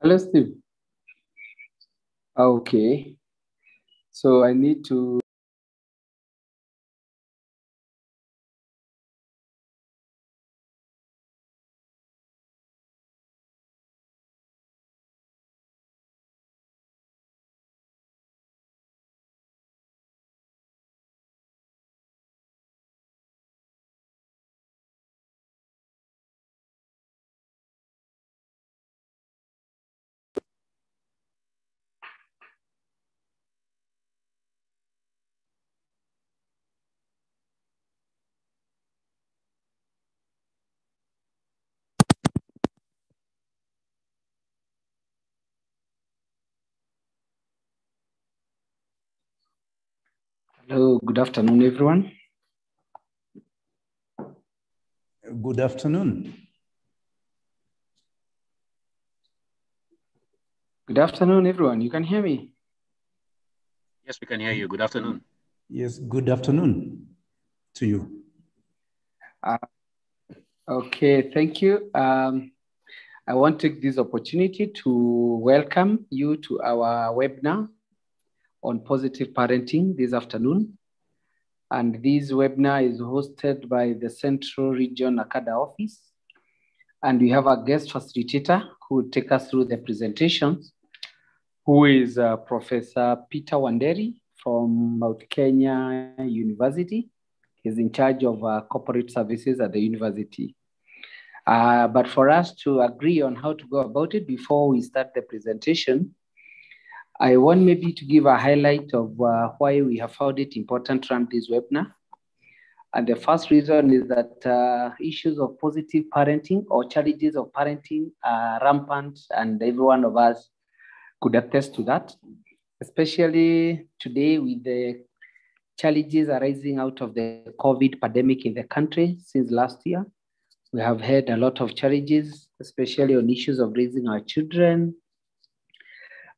Hello, Steve. Ah, okay. So I need to. Hello, good afternoon, everyone. Good afternoon. Good afternoon, everyone. You can hear me? Yes, we can hear you. Good afternoon. Yes, good afternoon to you. Uh, okay, thank you. Um, I want to take this opportunity to welcome you to our webinar on positive parenting this afternoon. And this webinar is hosted by the Central Region NACADA office. And we have a guest facilitator who will take us through the presentations, who is uh, Professor Peter Wanderi from Mount Kenya University. He's in charge of uh, corporate services at the university. Uh, but for us to agree on how to go about it before we start the presentation, I want maybe to give a highlight of uh, why we have found it important to run this webinar. And the first reason is that uh, issues of positive parenting or challenges of parenting are rampant, and every one of us could attest to that, especially today with the challenges arising out of the COVID pandemic in the country since last year. We have had a lot of challenges, especially on issues of raising our children,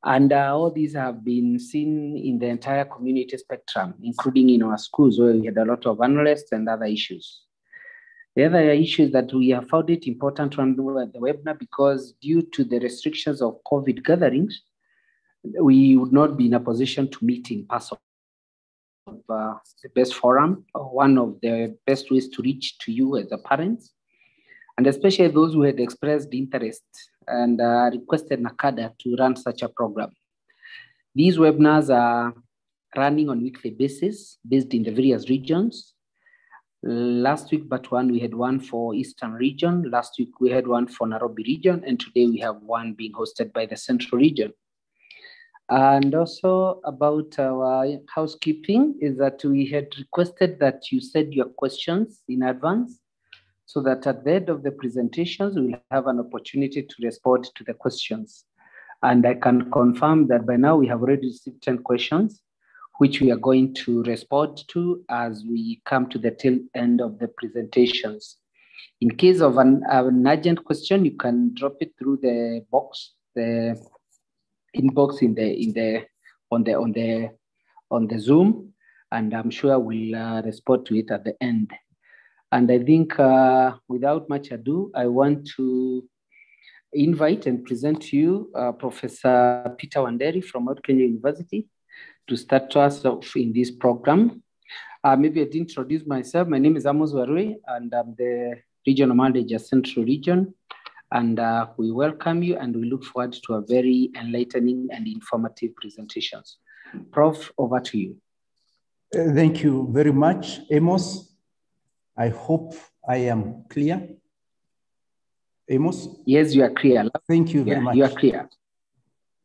and uh, all these have been seen in the entire community spectrum, including in our schools where we had a lot of unrest and other issues. The other issue is that we have found it important to run the webinar because due to the restrictions of COVID gatherings, we would not be in a position to meet in person. Uh, the best forum, one of the best ways to reach to you as the parents, and especially those who had expressed interest and uh, requested NACADA to run such a program. These webinars are running on weekly basis based in the various regions. Last week, but one, we had one for Eastern region. Last week, we had one for Nairobi region. And today we have one being hosted by the Central region. And also about our housekeeping is that we had requested that you send your questions in advance so that at the end of the presentations, we'll have an opportunity to respond to the questions. And I can confirm that by now we have already received 10 questions, which we are going to respond to as we come to the tail end of the presentations. In case of an, an urgent question, you can drop it through the box, the inbox in the in the on the on the on the Zoom, and I'm sure we'll uh, respond to it at the end. And I think uh, without much ado, I want to invite and present to you uh, Professor Peter Wanderi from Mount Kenya University to start us off in this program. Uh, maybe I didn't introduce myself. My name is Amos Warui, and I'm the regional manager, Central Region. And uh, we welcome you and we look forward to a very enlightening and informative presentations. Prof, over to you. Uh, thank you very much, Amos. I hope I am clear. Amos? Yes, you are clear. Thank you very yeah, much. You are clear.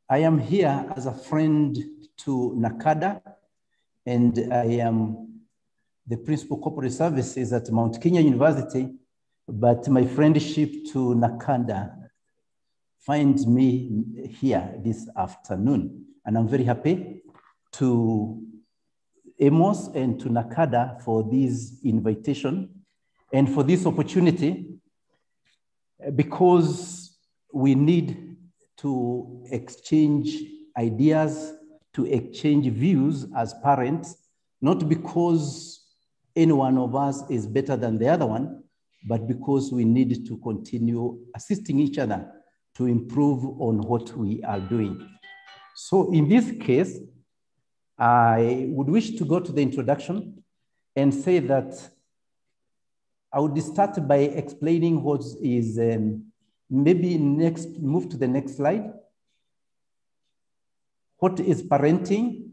I am here as a friend to NACADA, and I am the principal corporate services at Mount Kenya University, but my friendship to NACADA finds me here this afternoon. And I'm very happy to Amos and to NACADA for this invitation and for this opportunity uh, because we need to exchange ideas, to exchange views as parents, not because any one of us is better than the other one, but because we need to continue assisting each other to improve on what we are doing. So in this case, I would wish to go to the introduction and say that I would start by explaining what is um, maybe next, move to the next slide. What is parenting?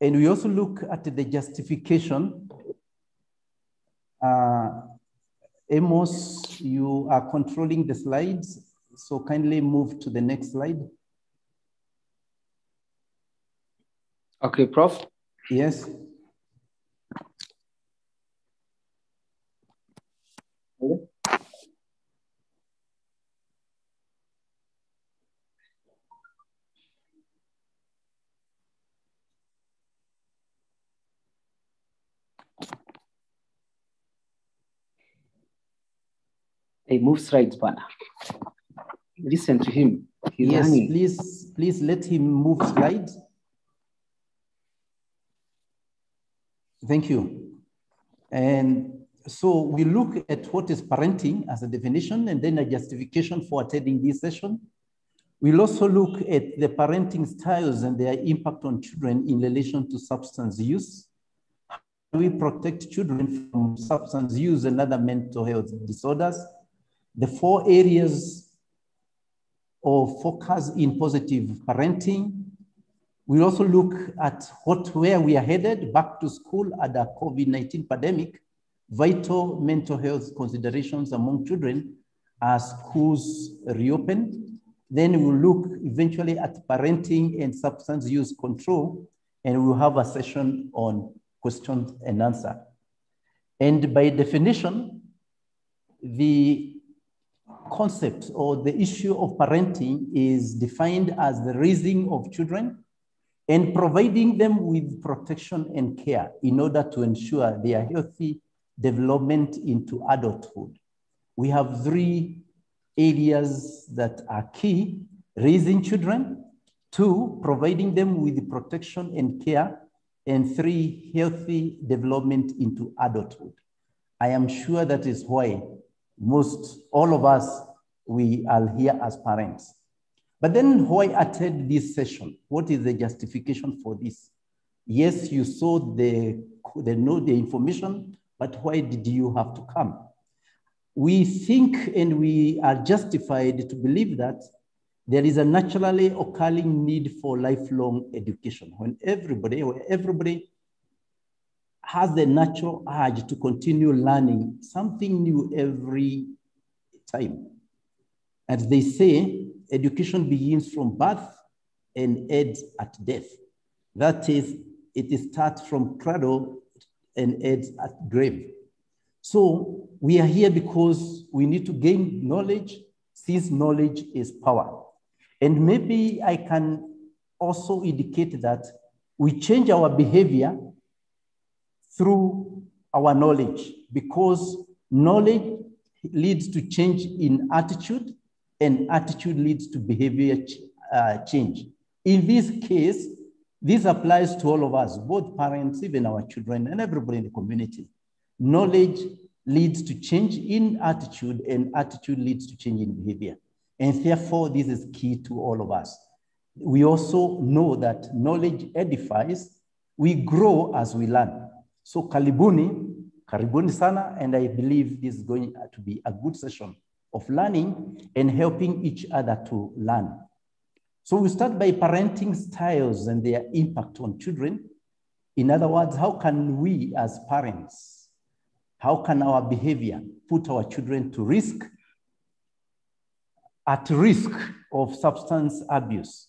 And we also look at the justification. Uh, Amos, you are controlling the slides, so kindly move to the next slide. Okay, Prof. Yes. Hey, move slides, Bana. Listen to him. He's yes, hanging. please, please let him move slides. Thank you. And so we look at what is parenting as a definition and then a justification for attending this session. We'll also look at the parenting styles and their impact on children in relation to substance use. How do we protect children from substance use and other mental health disorders? The four areas of focus in positive parenting, we also look at what where we are headed back to school at the COVID-19 pandemic, vital mental health considerations among children as schools reopen. Then we'll look eventually at parenting and substance use control, and we'll have a session on question and answer. And by definition, the concept or the issue of parenting is defined as the raising of children and providing them with protection and care in order to ensure their healthy development into adulthood. We have three areas that are key, raising children, two, providing them with protection and care, and three, healthy development into adulthood. I am sure that is why most, all of us, we are here as parents. But then why attend this session? What is the justification for this? Yes, you saw the, the, know the information, but why did you have to come? We think and we are justified to believe that there is a naturally occurring need for lifelong education. When everybody, when everybody has the natural urge to continue learning something new every time. As they say, education begins from birth and ends at death. That is, it starts from cradle and ends at grave. So we are here because we need to gain knowledge, since knowledge is power. And maybe I can also indicate that we change our behavior through our knowledge because knowledge leads to change in attitude and attitude leads to behavior ch uh, change. In this case, this applies to all of us, both parents, even our children, and everybody in the community. Knowledge leads to change in attitude, and attitude leads to change in behavior. And therefore, this is key to all of us. We also know that knowledge edifies, we grow as we learn. So karibuni, karibuni sana, and I believe this is going to be a good session of learning and helping each other to learn. So we start by parenting styles and their impact on children. In other words, how can we as parents, how can our behavior put our children to risk, at risk of substance abuse?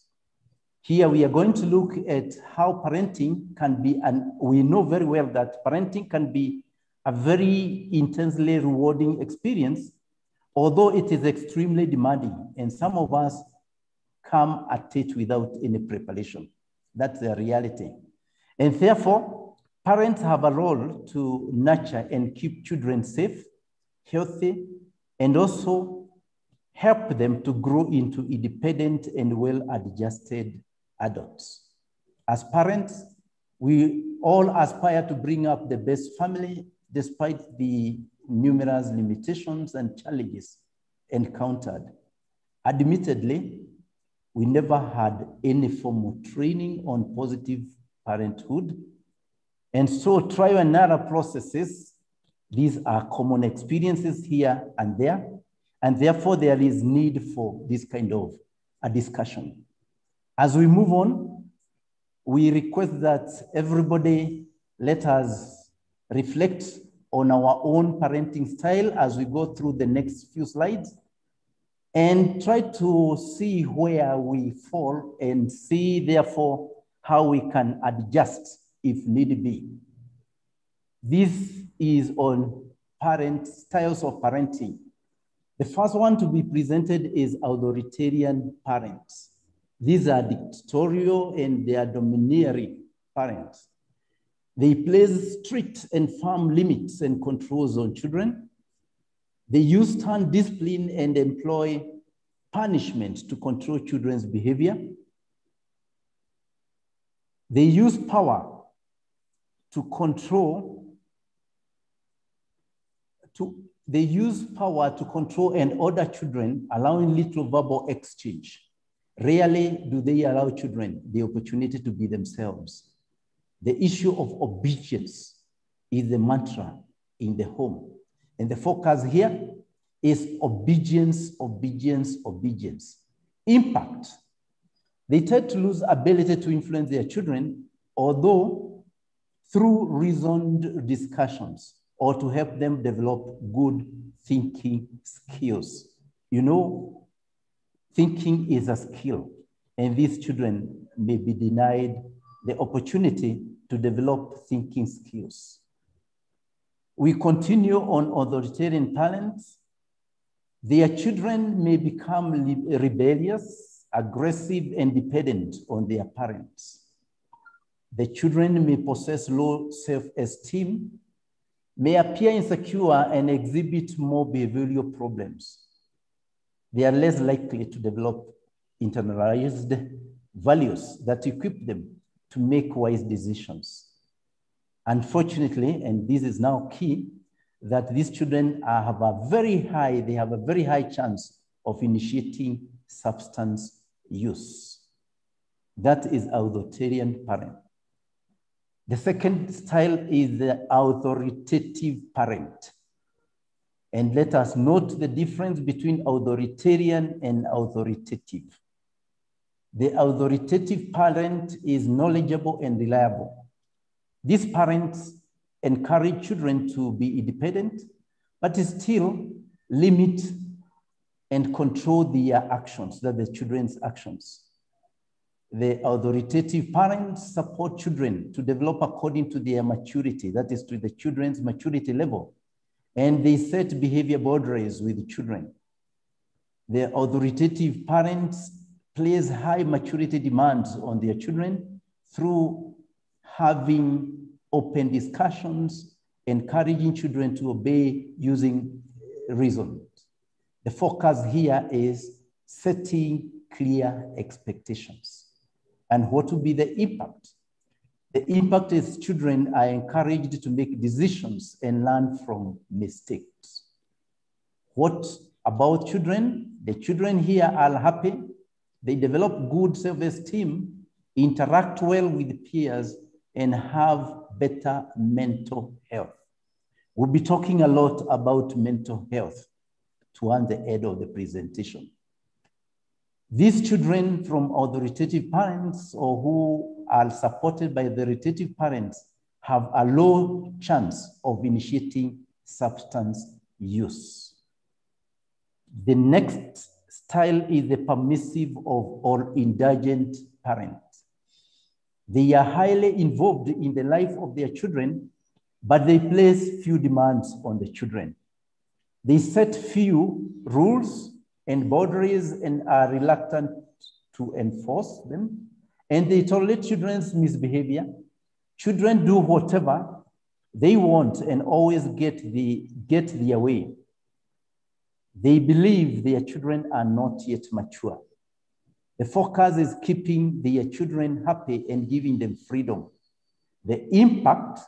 Here we are going to look at how parenting can be, and we know very well that parenting can be a very intensely rewarding experience, although it is extremely demanding. And some of us come at it without any preparation. That's the reality. And therefore, parents have a role to nurture and keep children safe, healthy, and also help them to grow into independent and well-adjusted adults. As parents, we all aspire to bring up the best family, despite the numerous limitations and challenges encountered. Admittedly, we never had any formal training on positive parenthood. And so trial and error processes, these are common experiences here and there. And therefore there is need for this kind of a discussion. As we move on, we request that everybody let us reflect on our own parenting style as we go through the next few slides and try to see where we fall and see, therefore, how we can adjust if need be. This is on parent styles of parenting. The first one to be presented is authoritarian parents. These are dictatorial and they are domineering parents. They place strict and firm limits and controls on children. They use stern discipline and employ punishment to control children's behavior. They use power to control, to, they use power to control and order children, allowing little verbal exchange. Rarely do they allow children the opportunity to be themselves. The issue of obedience is the mantra in the home. And the focus here is obedience, obedience, obedience. Impact. They tend to lose ability to influence their children, although through reasoned discussions or to help them develop good thinking skills. You know, thinking is a skill, and these children may be denied the opportunity to develop thinking skills. We continue on authoritarian talents. Their children may become rebellious, aggressive, and dependent on their parents. The children may possess low self-esteem, may appear insecure, and exhibit more behavioral problems. They are less likely to develop internalized values that equip them to make wise decisions. Unfortunately, and this is now key, that these children have a very high, they have a very high chance of initiating substance use. That is authoritarian parent. The second style is the authoritative parent. And let us note the difference between authoritarian and authoritative. The authoritative parent is knowledgeable and reliable. These parents encourage children to be independent, but still limit and control their actions, that the children's actions. The authoritative parents support children to develop according to their maturity, that is to the children's maturity level. And they set behavior boundaries with children. The authoritative parents place high maturity demands on their children through having open discussions, encouraging children to obey using reason. The focus here is setting clear expectations. And what will be the impact? The impact is children are encouraged to make decisions and learn from mistakes. What about children? The children here are happy they develop good self-esteem, interact well with peers, and have better mental health. We'll be talking a lot about mental health toward the end of the presentation. These children from authoritative parents or who are supported by authoritative parents have a low chance of initiating substance use. The next style is the permissive of or indulgent parents. They are highly involved in the life of their children, but they place few demands on the children. They set few rules and boundaries and are reluctant to enforce them. And they tolerate children's misbehavior. Children do whatever they want and always get, the, get their way. They believe their children are not yet mature. The focus is keeping their children happy and giving them freedom. The impact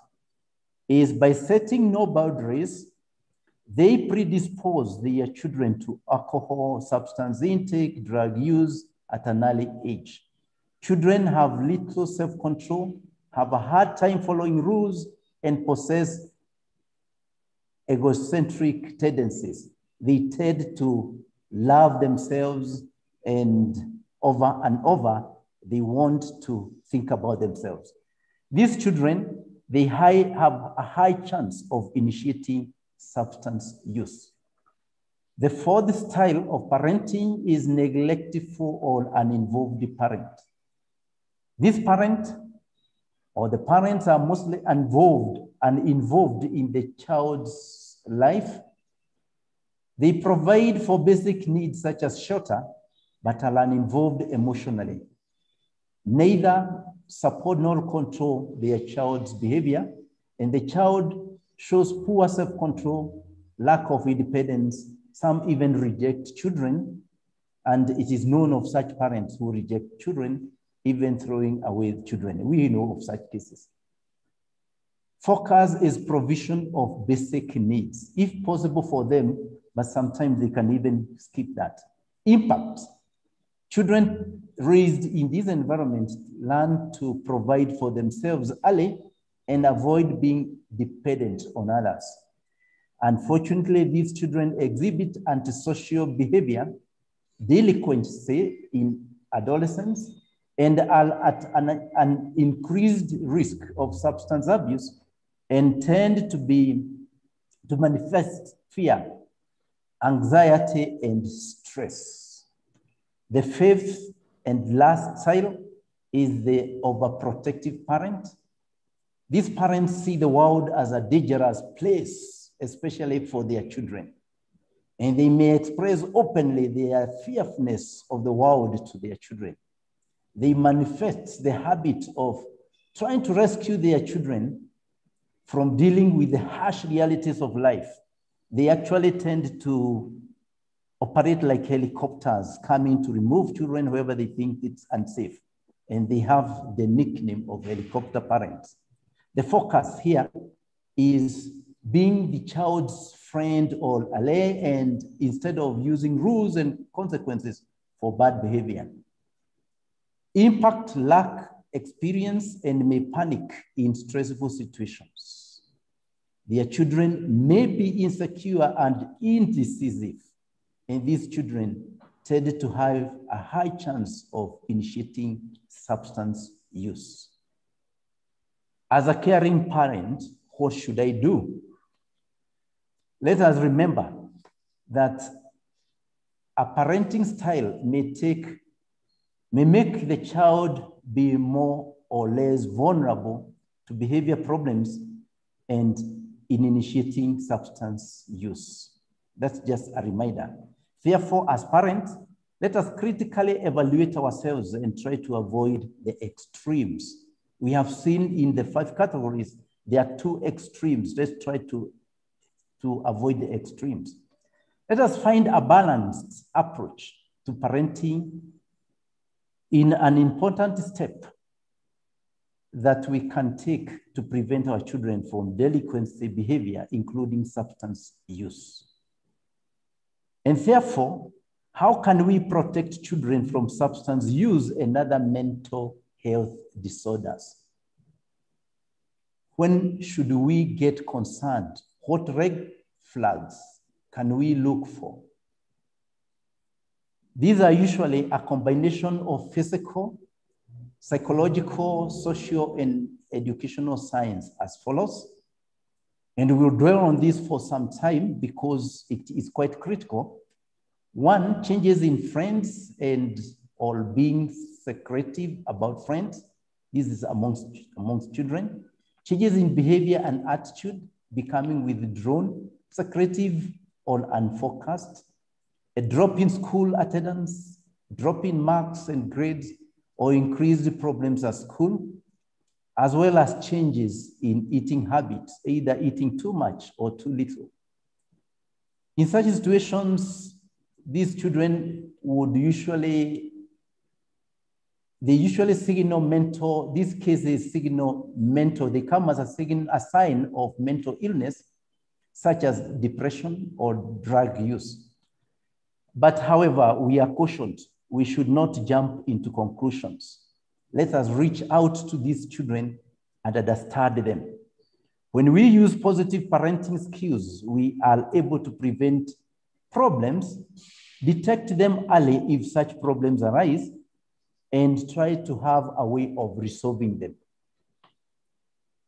is by setting no boundaries, they predispose their children to alcohol, substance intake, drug use at an early age. Children have little self-control, have a hard time following rules, and possess egocentric tendencies. They tend to love themselves and over and over, they want to think about themselves. These children, they high, have a high chance of initiating substance use. The fourth style of parenting is neglectful or uninvolved parent. This parent or the parents are mostly involved and involved in the child's life. They provide for basic needs such as shelter, but are uninvolved emotionally. Neither support nor control their child's behavior, and the child shows poor self-control, lack of independence. Some even reject children, and it is known of such parents who reject children, even throwing away children. We know of such cases. Focus is provision of basic needs, if possible for them, but sometimes they can even skip that. Impact. Children raised in this environment learn to provide for themselves early and avoid being dependent on others. Unfortunately, these children exhibit antisocial behavior, delinquency in adolescence, and are at an, an increased risk of substance abuse and tend to be to manifest fear, anxiety, and stress. The fifth and last style is the overprotective parent. These parents see the world as a dangerous place, especially for their children. And they may express openly their fearfulness of the world to their children. They manifest the habit of trying to rescue their children from dealing with the harsh realities of life. They actually tend to operate like helicopters coming to remove children wherever they think it's unsafe. And they have the nickname of helicopter parents. The focus here is being the child's friend or ally, and instead of using rules and consequences for bad behavior. Impact lack experience and may panic in stressful situations. Their children may be insecure and indecisive, and these children tend to have a high chance of initiating substance use. As a caring parent, what should I do? Let us remember that a parenting style may take may make the child be more or less vulnerable to behavior problems and in initiating substance use. That's just a reminder. Therefore, as parents, let us critically evaluate ourselves and try to avoid the extremes. We have seen in the five categories, there are two extremes. Let's try to, to avoid the extremes. Let us find a balanced approach to parenting in an important step that we can take to prevent our children from delinquency behavior, including substance use. And therefore, how can we protect children from substance use and other mental health disorders? When should we get concerned? What red flags can we look for? These are usually a combination of physical, psychological, social, and educational science as follows. And we'll dwell on this for some time because it is quite critical. One, changes in friends and or being secretive about friends. This is amongst, amongst children. Changes in behavior and attitude, becoming withdrawn, secretive or unfocused a drop in school attendance, drop in marks and grades, or increased problems at school, as well as changes in eating habits, either eating too much or too little. In such situations, these children would usually they usually signal mental, these cases signal mental, they come as a, sign, a sign of mental illness, such as depression or drug use. But however, we are cautioned, we should not jump into conclusions. Let us reach out to these children and understand them. When we use positive parenting skills, we are able to prevent problems, detect them early if such problems arise, and try to have a way of resolving them.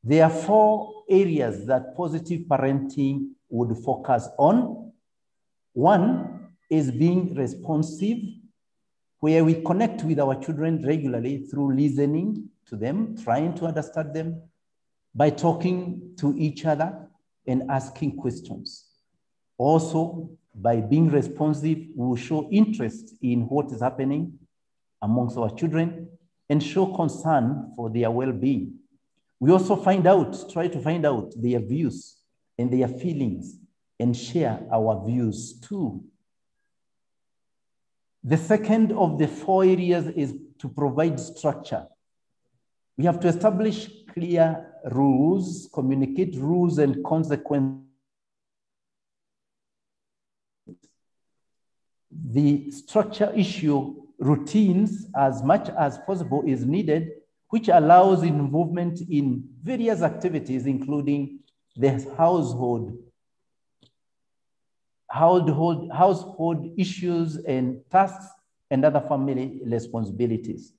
There are four areas that positive parenting would focus on. One is being responsive, where we connect with our children regularly through listening to them, trying to understand them, by talking to each other and asking questions. Also, by being responsive, we will show interest in what is happening amongst our children and show concern for their well-being. We also find out, try to find out their views and their feelings and share our views too. The second of the four areas is to provide structure. We have to establish clear rules, communicate rules and consequences. The structure issue routines as much as possible is needed, which allows involvement in various activities, including the household, household, household issues and tasks and other family responsibilities.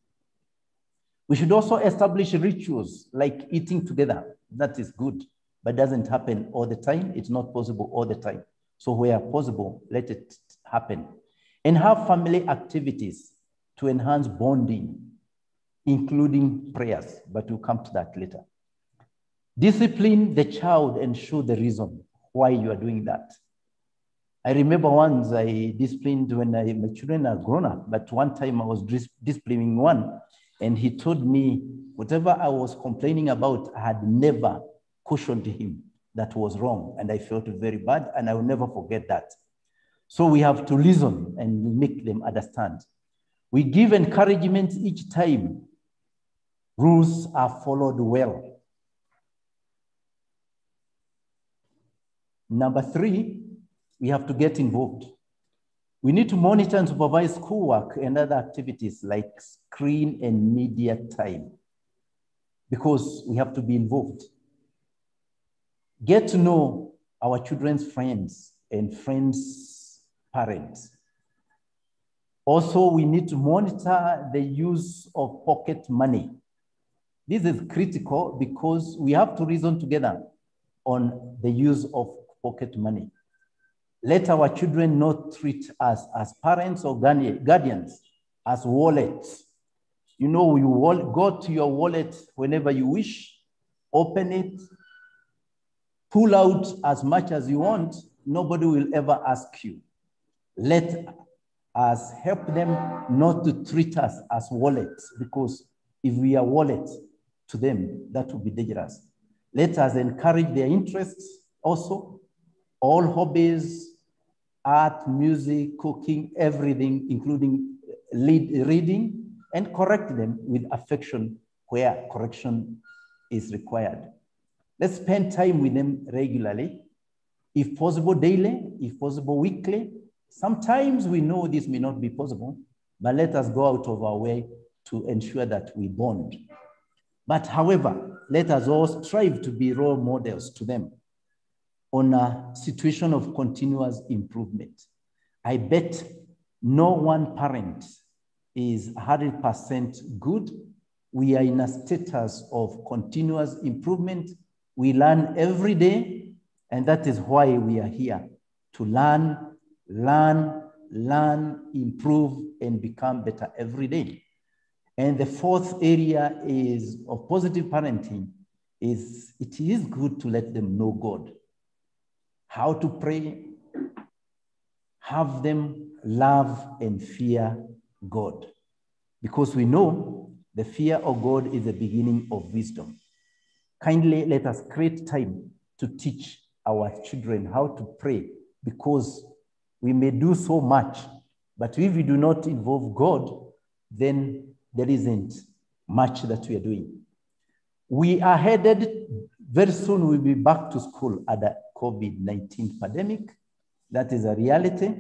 We should also establish rituals like eating together. That is good, but doesn't happen all the time. It's not possible all the time. So where possible, let it happen. And have family activities to enhance bonding, including prayers, but we'll come to that later. Discipline the child and show the reason why you are doing that. I remember once I disciplined when I, my children are grown up, but one time I was dis disciplining one and he told me whatever I was complaining about, I had never cautioned him that was wrong. And I felt very bad, and I will never forget that. So we have to listen and make them understand. We give encouragement each time rules are followed well. Number three, we have to get involved. We need to monitor and supervise schoolwork and other activities like screen and media time because we have to be involved. Get to know our children's friends and friends' parents. Also, we need to monitor the use of pocket money. This is critical because we have to reason together on the use of pocket money. Let our children not treat us as parents or guardians, as wallets. You know, you go to your wallet whenever you wish, open it, pull out as much as you want. Nobody will ever ask you. Let us help them not to treat us as wallets, because if we are wallets to them, that would be dangerous. Let us encourage their interests also, all hobbies, art, music, cooking, everything, including lead, reading, and correct them with affection where correction is required. Let's spend time with them regularly, if possible daily, if possible weekly. Sometimes we know this may not be possible, but let us go out of our way to ensure that we bond. But however, let us all strive to be role models to them on a situation of continuous improvement. I bet no one parent is 100% good. We are in a status of continuous improvement. We learn every day, and that is why we are here to learn, learn, learn, improve, and become better every day. And the fourth area is of positive parenting is it is good to let them know God how to pray, have them love and fear God. Because we know the fear of God is the beginning of wisdom. Kindly let us create time to teach our children how to pray because we may do so much, but if we do not involve God, then there isn't much that we are doing. We are headed very soon, we'll be back to school at the COVID 19 pandemic. That is a reality.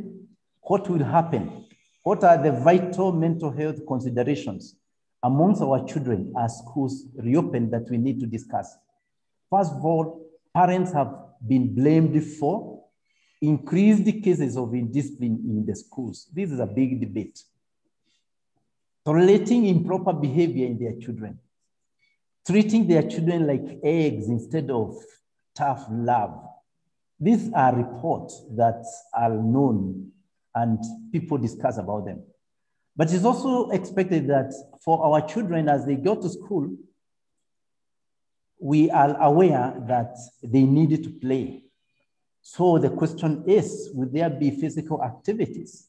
What will happen? What are the vital mental health considerations amongst our children as schools reopen that we need to discuss? First of all, parents have been blamed for increased cases of indiscipline in the schools. This is a big debate. Tolerating improper behavior in their children, treating their children like eggs instead of tough love. These are reports that are known and people discuss about them. But it's also expected that for our children, as they go to school, we are aware that they need to play. So the question is, will there be physical activities?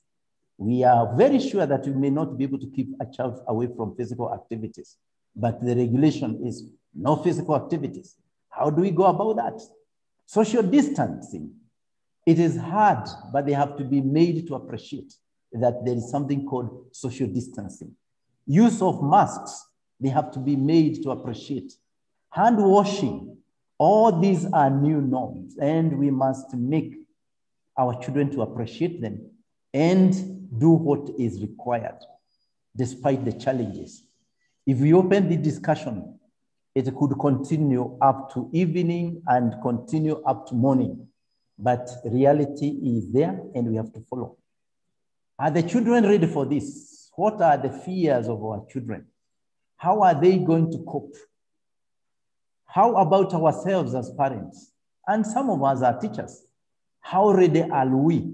We are very sure that we may not be able to keep a child away from physical activities, but the regulation is no physical activities. How do we go about that? Social distancing. It is hard, but they have to be made to appreciate that there is something called social distancing. Use of masks, they have to be made to appreciate. Hand washing, all these are new norms, and we must make our children to appreciate them and do what is required despite the challenges. If we open the discussion, it could continue up to evening and continue up to morning. But reality is there and we have to follow. Are the children ready for this? What are the fears of our children? How are they going to cope? How about ourselves as parents? And some of us are teachers. How ready are we?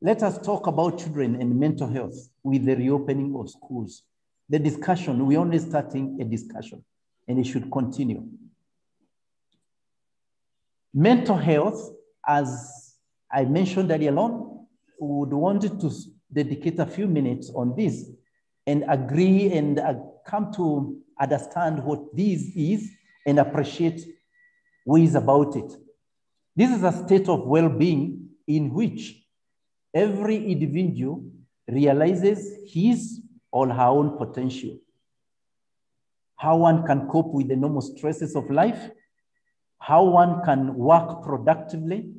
Let us talk about children and mental health with the reopening of schools. The discussion, we're only starting a discussion and it should continue. Mental health, as I mentioned earlier on, would want to dedicate a few minutes on this and agree and uh, come to understand what this is and appreciate ways about it. This is a state of well-being in which every individual realizes his or her own potential. How one can cope with the normal stresses of life, how one can work productively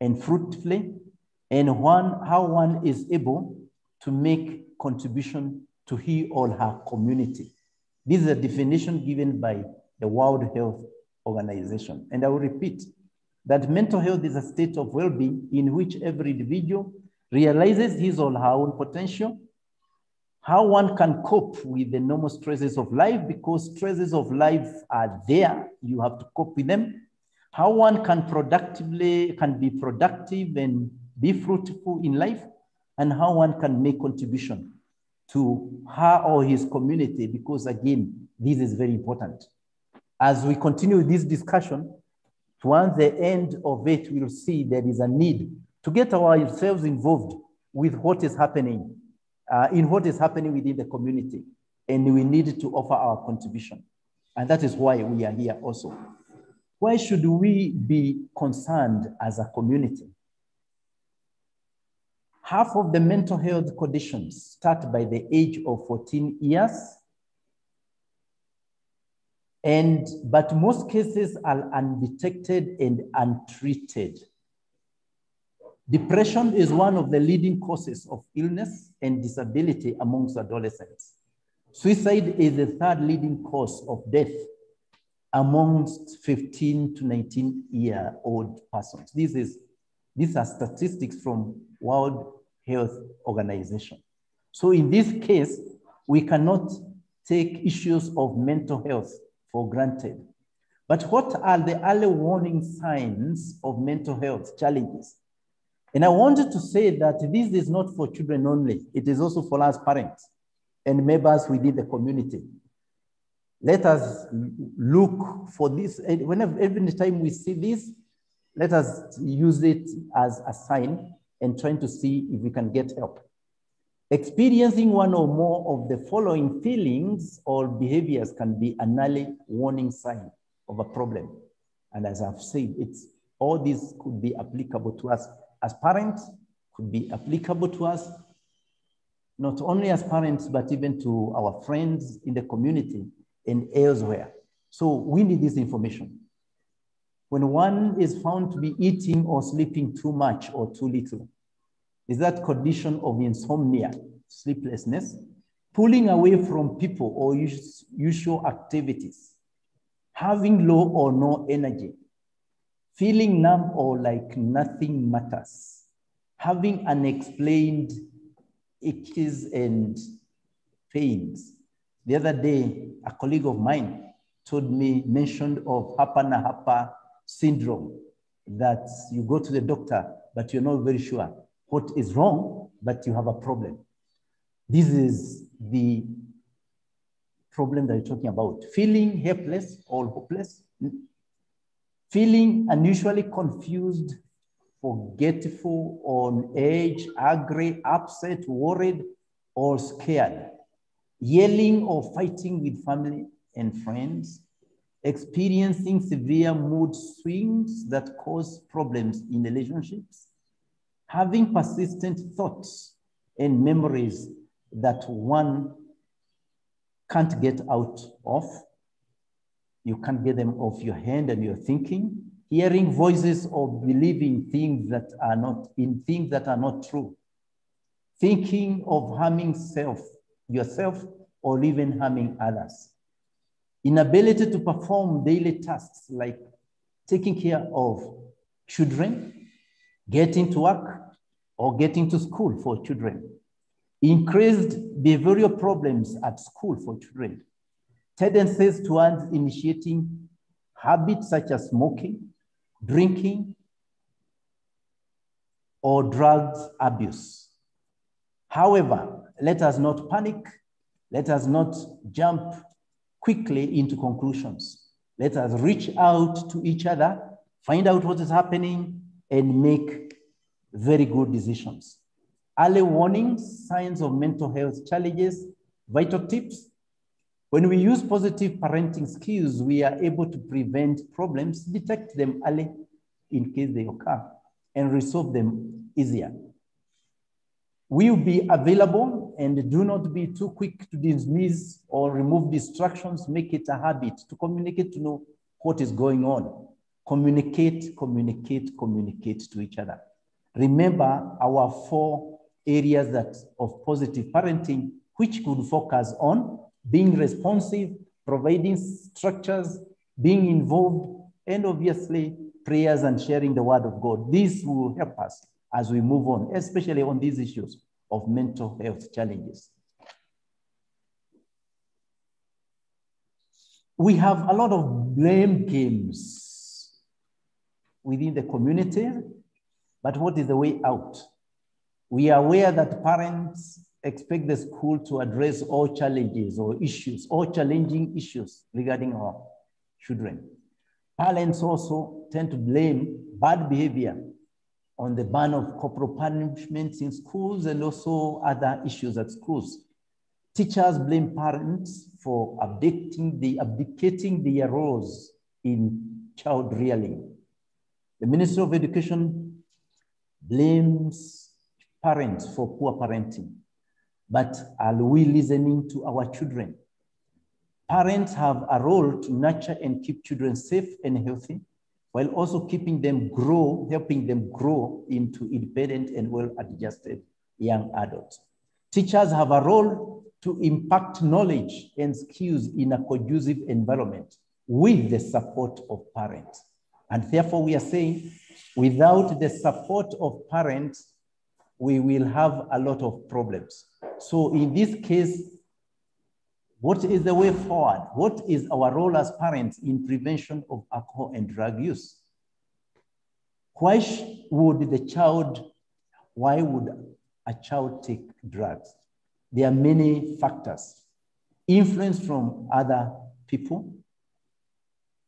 and fruitfully, and one, how one is able to make contribution to he or her community. This is a definition given by the World Health Organization. And I will repeat that mental health is a state of well-being in which every individual realizes his or her own potential, how one can cope with the normal stresses of life because stresses of life are there, you have to cope with them, how one can productively, can be productive and be fruitful in life, and how one can make contribution to her or his community, because again, this is very important. As we continue this discussion, towards the end of it, we'll see there is a need to get ourselves involved with what is happening, uh, in what is happening within the community. And we need to offer our contribution. And that is why we are here also. Why should we be concerned as a community? Half of the mental health conditions start by the age of 14 years. And, but most cases are undetected and untreated. Depression is one of the leading causes of illness and disability amongst adolescents. Suicide is the third leading cause of death amongst 15 to 19 year old persons. This is, these are statistics from World Health Organization. So in this case, we cannot take issues of mental health for granted. But what are the early warning signs of mental health challenges? And I wanted to say that this is not for children only, it is also for us parents and members within the community. Let us look for this. Whenever every time we see this, let us use it as a sign and trying to see if we can get help. Experiencing one or more of the following feelings or behaviors can be an early warning sign of a problem. And as I've said, it's all these could be applicable to us as parents, could be applicable to us not only as parents, but even to our friends in the community and elsewhere. So we need this information. When one is found to be eating or sleeping too much or too little, is that condition of insomnia, sleeplessness, pulling away from people or usual activities, having low or no energy, feeling numb or like nothing matters, having unexplained itches and pains. The other day, a colleague of mine told me, mentioned of Hapa na Hapa syndrome, that you go to the doctor, but you're not very sure what is wrong, but you have a problem. This is the problem that you're talking about. Feeling helpless or hopeless, feeling unusually confused, forgetful, on edge, angry, upset, worried, or scared, yelling or fighting with family and friends, experiencing severe mood swings that cause problems in relationships, having persistent thoughts and memories that one can't get out of. You can't get them off your hand and your thinking, hearing voices or believing things that are not in things that are not true, thinking of harming self, yourself, or even harming others. Inability to perform daily tasks like taking care of children, getting to work, or getting to school for children. Increased behavioral problems at school for children. Tendencies towards initiating habits such as smoking, drinking, or drugs abuse. However, let us not panic. Let us not jump quickly into conclusions. Let us reach out to each other, find out what is happening, and make very good decisions. Early warnings, signs of mental health challenges, vital tips, when we use positive parenting skills, we are able to prevent problems, detect them early in case they occur, and resolve them easier. We will be available and do not be too quick to dismiss or remove distractions. Make it a habit to communicate to know what is going on. Communicate, communicate, communicate to each other. Remember our four areas that of positive parenting, which could focus on being responsive, providing structures, being involved, and obviously prayers and sharing the word of God. This will help us as we move on, especially on these issues of mental health challenges. We have a lot of blame games within the community, but what is the way out? We are aware that parents expect the school to address all challenges or issues, all challenging issues regarding our children. Parents also tend to blame bad behavior on the ban of corporal punishments in schools and also other issues at schools. Teachers blame parents for abdicating, the, abdicating their roles in child rearing. The Ministry of Education blames parents for poor parenting but are we listening to our children? Parents have a role to nurture and keep children safe and healthy, while also keeping them grow, helping them grow into independent and well-adjusted young adults. Teachers have a role to impact knowledge and skills in a conducive environment with the support of parents. And therefore we are saying, without the support of parents, we will have a lot of problems. So in this case, what is the way forward? What is our role as parents in prevention of alcohol and drug use? Why would the child, why would a child take drugs? There are many factors. Influence from other people,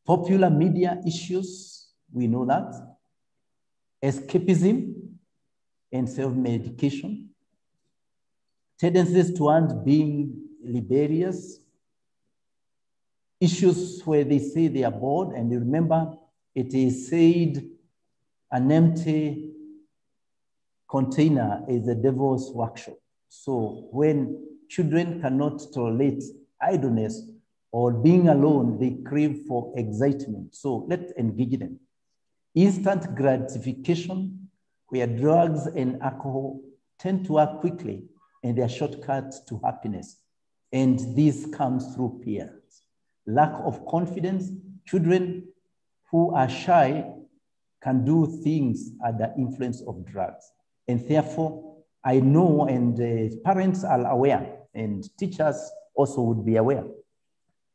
popular media issues, we know that, escapism and self-medication, tendencies towards being liberious, issues where they say they are bored, and you remember it is said an empty container is the devil's workshop. So when children cannot tolerate idleness or being alone, they crave for excitement. So let's engage them. Instant gratification, where drugs and alcohol tend to work quickly and they are shortcuts to happiness. And this comes through peers. Lack of confidence, children who are shy can do things under the influence of drugs. And therefore, I know, and uh, parents are aware, and teachers also would be aware,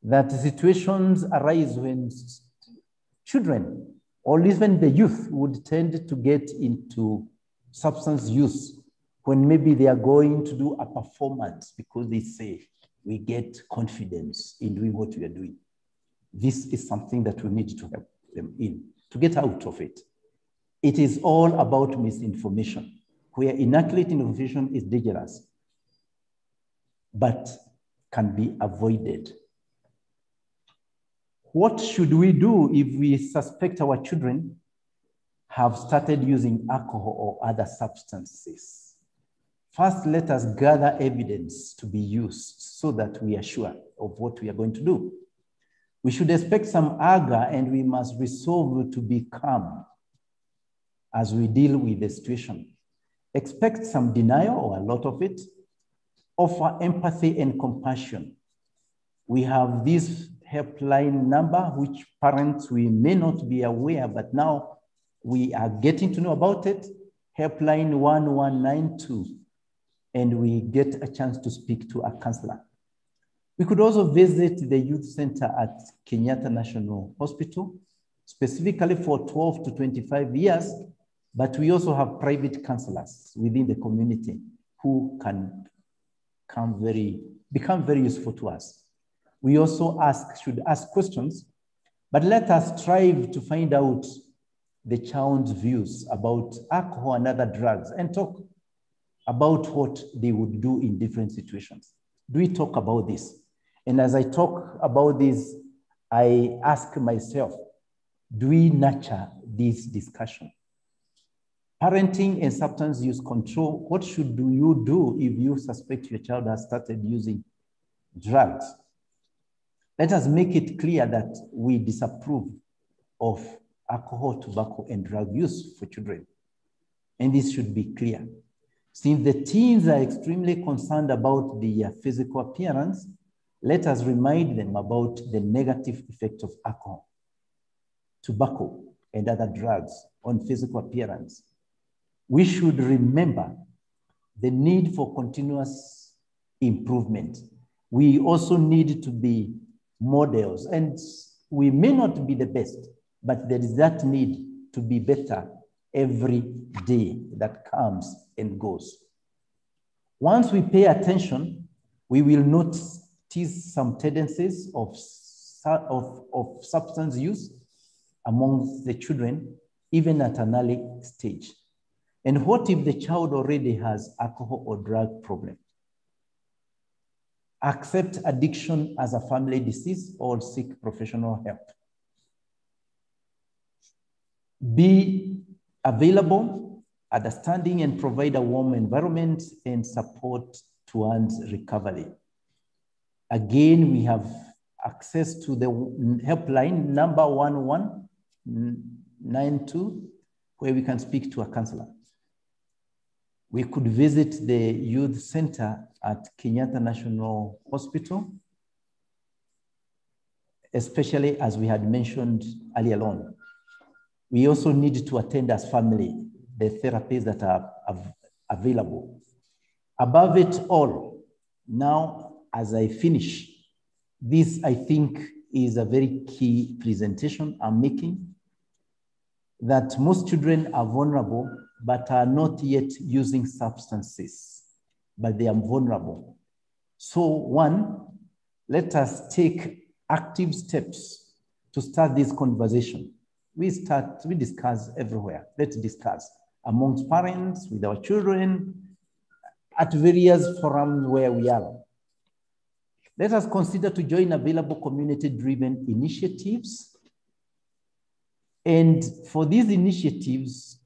that situations arise when children or even the youth would tend to get into substance use when maybe they are going to do a performance because they say, we get confidence in doing what we are doing. This is something that we need to help them in, to get out of it. It is all about misinformation, where inaccurate information is dangerous, but can be avoided. What should we do if we suspect our children have started using alcohol or other substances? First, let us gather evidence to be used so that we are sure of what we are going to do. We should expect some anger and we must resolve to be calm as we deal with the situation. Expect some denial or a lot of it. Offer empathy and compassion. We have this helpline number, which parents we may not be aware, but now we are getting to know about it. Helpline 1192. And we get a chance to speak to a counselor. We could also visit the youth center at Kenyatta National Hospital, specifically for 12 to 25 years, but we also have private counselors within the community who can come very, become very useful to us. We also ask, should ask questions, but let us strive to find out the child's views about alcohol and other drugs and talk about what they would do in different situations. Do we talk about this? And as I talk about this, I ask myself, do we nurture this discussion? Parenting and substance use control, what should do you do if you suspect your child has started using drugs? Let us make it clear that we disapprove of alcohol, tobacco, and drug use for children. And this should be clear. Since the teens are extremely concerned about their physical appearance, let us remind them about the negative effect of alcohol, tobacco, and other drugs on physical appearance. We should remember the need for continuous improvement. We also need to be models, and we may not be the best, but there is that need to be better every day that comes and goes. Once we pay attention, we will notice some tendencies of, of, of substance use among the children, even at an early stage. And what if the child already has alcohol or drug problem? Accept addiction as a family disease or seek professional help. Be available, understanding, and provide a warm environment and support towards recovery. Again, we have access to the helpline number 1192, where we can speak to a counselor. We could visit the youth center at Kenyatta National Hospital, especially as we had mentioned earlier on. We also need to attend as family the therapies that are available. Above it all, now as I finish, this I think is a very key presentation I'm making that most children are vulnerable but are not yet using substances, but they are vulnerable. So one, let us take active steps to start this conversation. We start, we discuss everywhere. Let's discuss amongst parents, with our children, at various forums where we are. Let us consider to join available community-driven initiatives. And for these initiatives,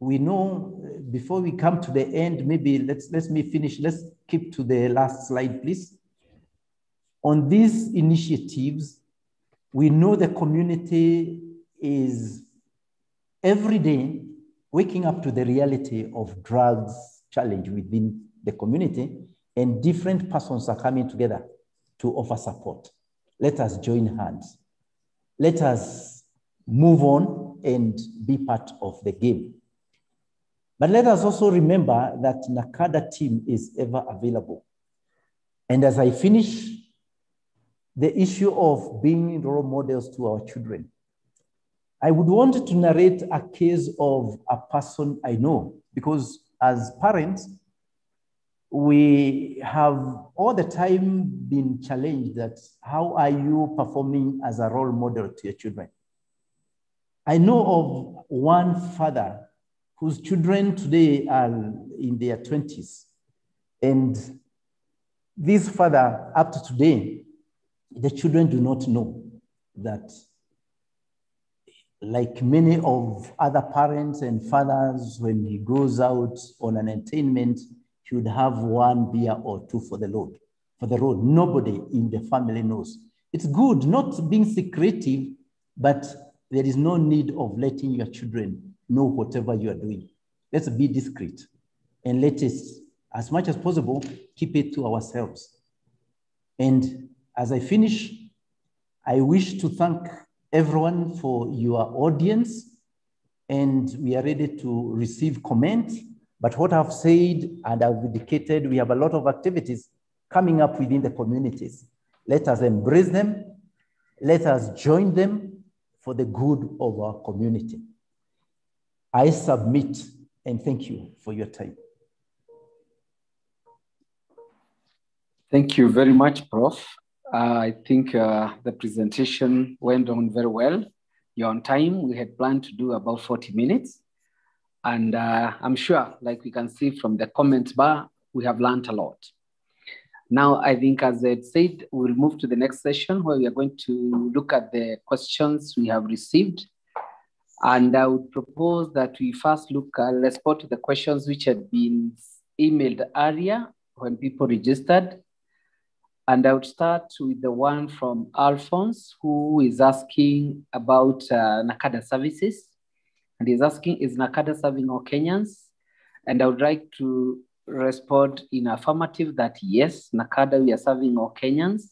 we know uh, before we come to the end, maybe let's let me finish. Let's keep to the last slide, please. On these initiatives, we know the community is every day waking up to the reality of drugs challenge within the community, and different persons are coming together to offer support. Let us join hands. Let us move on and be part of the game. But let us also remember that NACADA team is ever available. And as I finish, the issue of being role models to our children. I would want to narrate a case of a person I know because as parents, we have all the time been challenged that how are you performing as a role model to your children? I know of one father whose children today are in their 20s. And this father, up to today, the children do not know that, like many of other parents and fathers, when he goes out on an entertainment, he would have one beer or two for the Lord, for the road. Nobody in the family knows. It's good not being secretive, but there is no need of letting your children know whatever you are doing. Let's be discreet and let us, as much as possible, keep it to ourselves. And as I finish, I wish to thank everyone for your audience and we are ready to receive comments. But what I've said and I've indicated, we have a lot of activities coming up within the communities. Let us embrace them. Let us join them for the good of our community. I submit and thank you for your time. Thank you very much, Prof. Uh, I think uh, the presentation went on very well. You're on time. We had planned to do about 40 minutes. And uh, I'm sure, like we can see from the comments bar, we have learned a lot. Now, I think as I said, we'll move to the next session where we are going to look at the questions we have received. And I would propose that we first look and respond to the questions which had been emailed earlier when people registered. And I would start with the one from Alphonse, who is asking about uh, NACADA services. And he's asking, is NACADA serving all Kenyans? And I would like to respond in affirmative that yes, NACADA, we are serving all Kenyans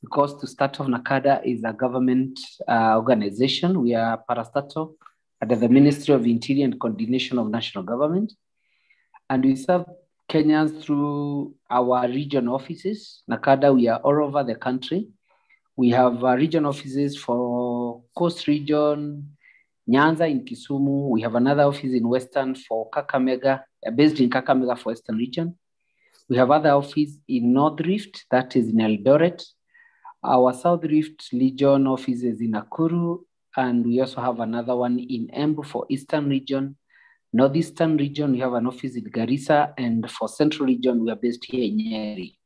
because to start off, NACADA is a government uh, organization. We are parastatal under the Ministry of Interior and Coordination of National Government. And we serve Kenyans through our region offices. NACADA, we are all over the country. We have uh, region offices for Coast Region, Nyanza in Kisumu. We have another office in Western for Kakamega, uh, based in Kakamega for Western region. We have other office in North Rift, that is in Eldoret. Our South Rift Region office is in Nakuru, and we also have another one in Embu for Eastern region. Northeastern region, we have an office in Garissa, and for Central region, we are based here in Nyeri.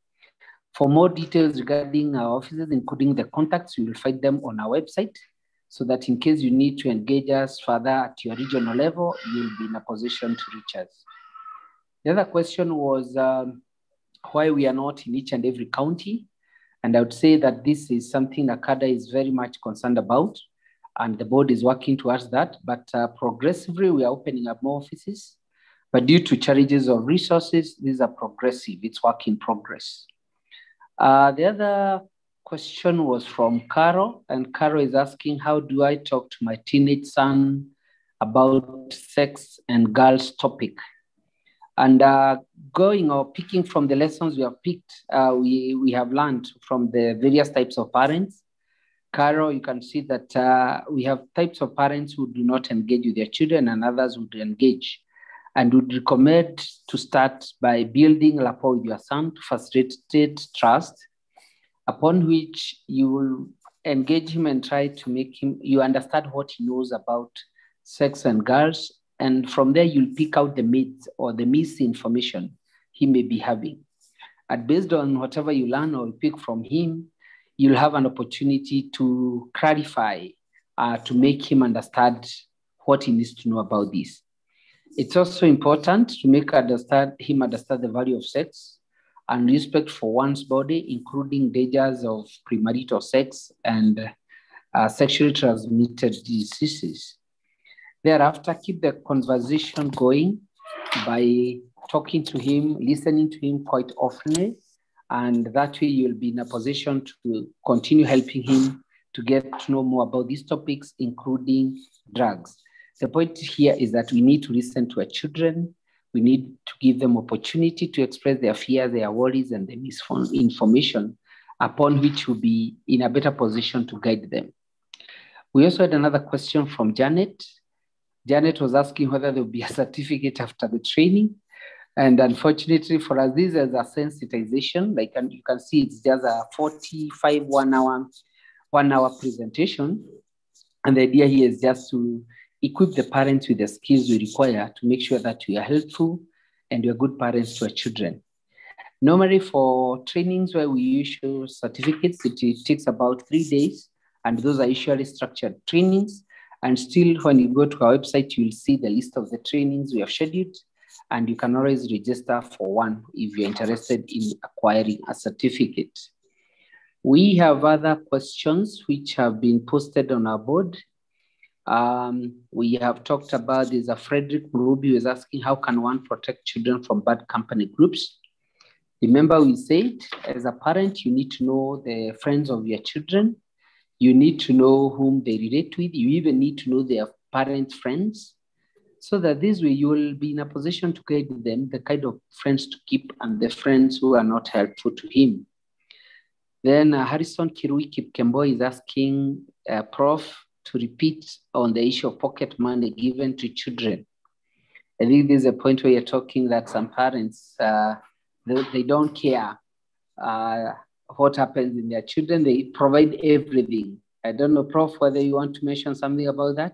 For more details regarding our offices, including the contacts, you will find them on our website, so that in case you need to engage us further at your regional level, you'll be in a position to reach us. The other question was um, why we are not in each and every county. And I would say that this is something NACADA is very much concerned about and the board is working towards that. But uh, progressively, we are opening up more offices. But due to challenges of resources, these are progressive. It's work in progress. Uh, the other question was from Carol, and Carol is asking, how do I talk to my teenage son about sex and girls topic? And uh, going or picking from the lessons we have picked, uh, we, we have learned from the various types of parents Carol, you can see that uh, we have types of parents who do not engage with their children and others would engage. And would recommend to start by building rapport with your son to facilitate trust, upon which you will engage him and try to make him, you understand what he knows about sex and girls. And from there, you'll pick out the myths or the misinformation he may be having. And based on whatever you learn or pick from him, you'll have an opportunity to clarify, uh, to make him understand what he needs to know about this. It's also important to make understand him understand the value of sex and respect for one's body, including dangers of premarital sex and uh, sexually transmitted diseases. Thereafter, keep the conversation going by talking to him, listening to him quite often, and that way you'll be in a position to continue helping him to get to know more about these topics, including drugs. The point here is that we need to listen to our children. We need to give them opportunity to express their fears, their worries, and the misinformation upon which we'll be in a better position to guide them. We also had another question from Janet. Janet was asking whether there will be a certificate after the training. And unfortunately for us, this is a sensitization. Like you can see, it's just a 45 one hour, one hour presentation. And the idea here is just to equip the parents with the skills we require to make sure that we are helpful and we are good parents to our children. Normally for trainings where we issue certificates, it takes about three days. And those are usually structured trainings. And still, when you go to our website, you'll see the list of the trainings we have scheduled and you can always register for one if you're interested in acquiring a certificate. We have other questions which have been posted on our board. Um, we have talked about this. A Frederick Ruby was asking, how can one protect children from bad company groups? Remember, we said as a parent, you need to know the friends of your children. You need to know whom they relate with. You even need to know their parents' friends so that this way you will be in a position to guide them the kind of friends to keep and the friends who are not helpful to him. Then uh, Harrison Kirui Kipkembo is asking uh, Prof to repeat on the issue of pocket money given to children. I think there's a point where you're talking that some parents, uh, they, they, don't care uh, what happens in their children. They provide everything. I don't know, Prof, whether you want to mention something about that?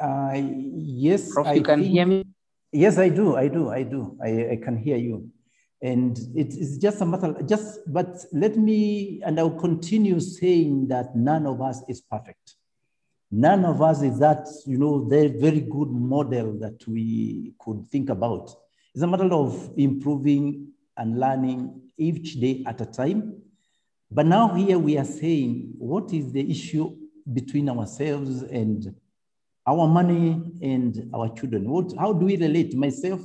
Uh, yes, Prof, I you can think, hear me? Yes, I do. I do. I do. I, I can hear you. And it is just a matter, just, but let me, and I'll continue saying that none of us is perfect. None of us is that, you know, very, very good model that we could think about. It's a matter of improving and learning each day at a time. But now here we are saying, what is the issue between ourselves and our money and our children? What, how do we relate myself,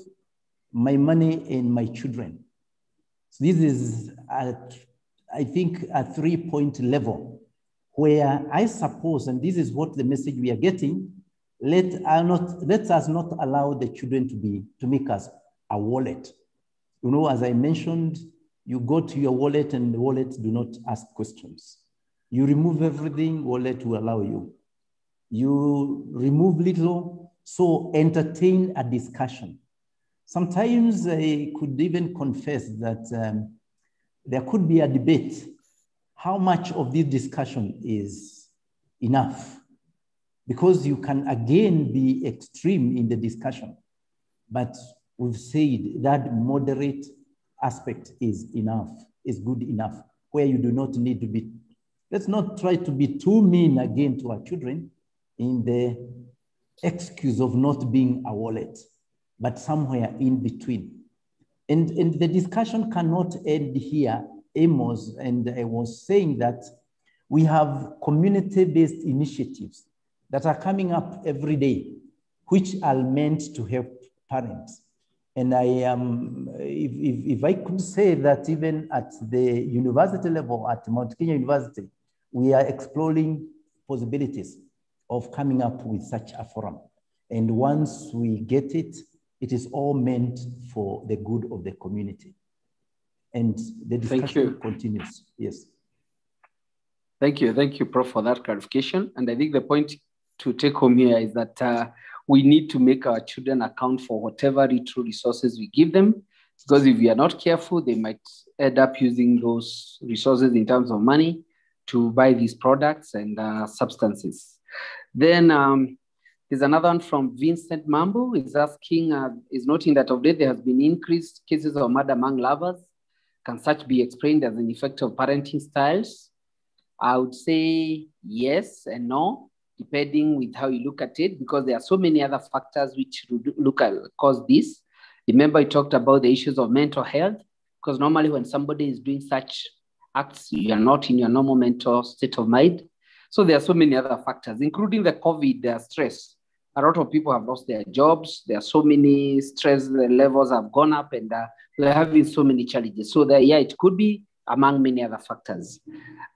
my money, and my children? So this is, I think, a three-point level where I suppose, and this is what the message we are getting, let, uh, not, let us not allow the children to, be, to make us a wallet. You know, as I mentioned, you go to your wallet and the wallet do not ask questions. You remove everything, wallet will allow you. You remove little, so entertain a discussion. Sometimes I could even confess that um, there could be a debate. How much of this discussion is enough? Because you can again be extreme in the discussion, but we've said that moderate aspect is enough, is good enough, where you do not need to be. Let's not try to be too mean again to our children in the excuse of not being a wallet but somewhere in between. And, and the discussion cannot end here, Amos, and I was saying that we have community-based initiatives that are coming up every day, which are meant to help parents. And I am, if, if, if I could say that even at the university level, at Mount Kenya University, we are exploring possibilities of coming up with such a forum. And once we get it, it is all meant for the good of the community. And the discussion continues. Yes. Thank you. Thank you, Prof, for that clarification. And I think the point to take home here is that uh, we need to make our children account for whatever true resources we give them. Because if we are not careful, they might end up using those resources in terms of money to buy these products and uh, substances. Then um, there's another one from Vincent Mambo. He's asking, uh, is noting that of late there has been increased cases of murder among lovers. Can such be explained as an effect of parenting styles? I would say yes and no. depending with how you look at it, because there are so many other factors which look at cause this. Remember, I talked about the issues of mental health, because normally when somebody is doing such acts, you are not in your normal mental state of mind. So there are so many other factors, including the COVID, the stress. A lot of people have lost their jobs. There are so many stress levels have gone up, and uh, we're having so many challenges. So that yeah, it could be among many other factors.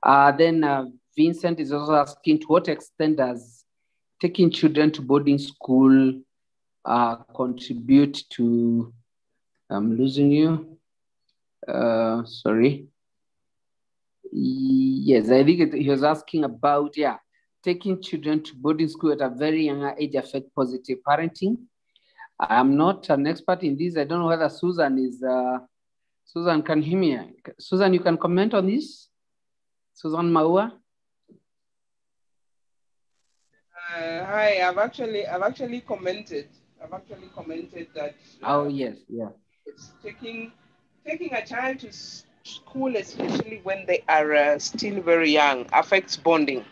Uh, then uh, Vincent is also asking to what extent does taking children to boarding school uh, contribute to, I'm losing you. Uh, sorry. Yes, I think it, he was asking about, yeah, taking children to boarding school at a very young age affect positive parenting. I'm not an expert in this. I don't know whether Susan is, uh, Susan can hear me. Susan, you can comment on this? Susan Maua? Uh, hi, I've actually, I've actually commented, I've actually commented that. Uh, oh yes, yeah. It's taking, taking a child to school, especially when they are uh, still very young, affects bonding.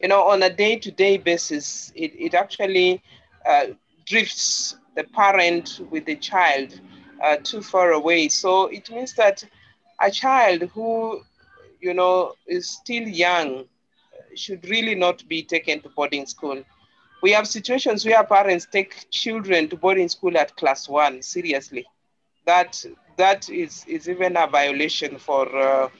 You know, on a day-to-day basis, it, it actually uh, drifts the parent with the child uh, too far away. So it means that a child who, you know, is still young should really not be taken to boarding school. We have situations where parents take children to boarding school at class one, seriously. That that is, is even a violation for, uh,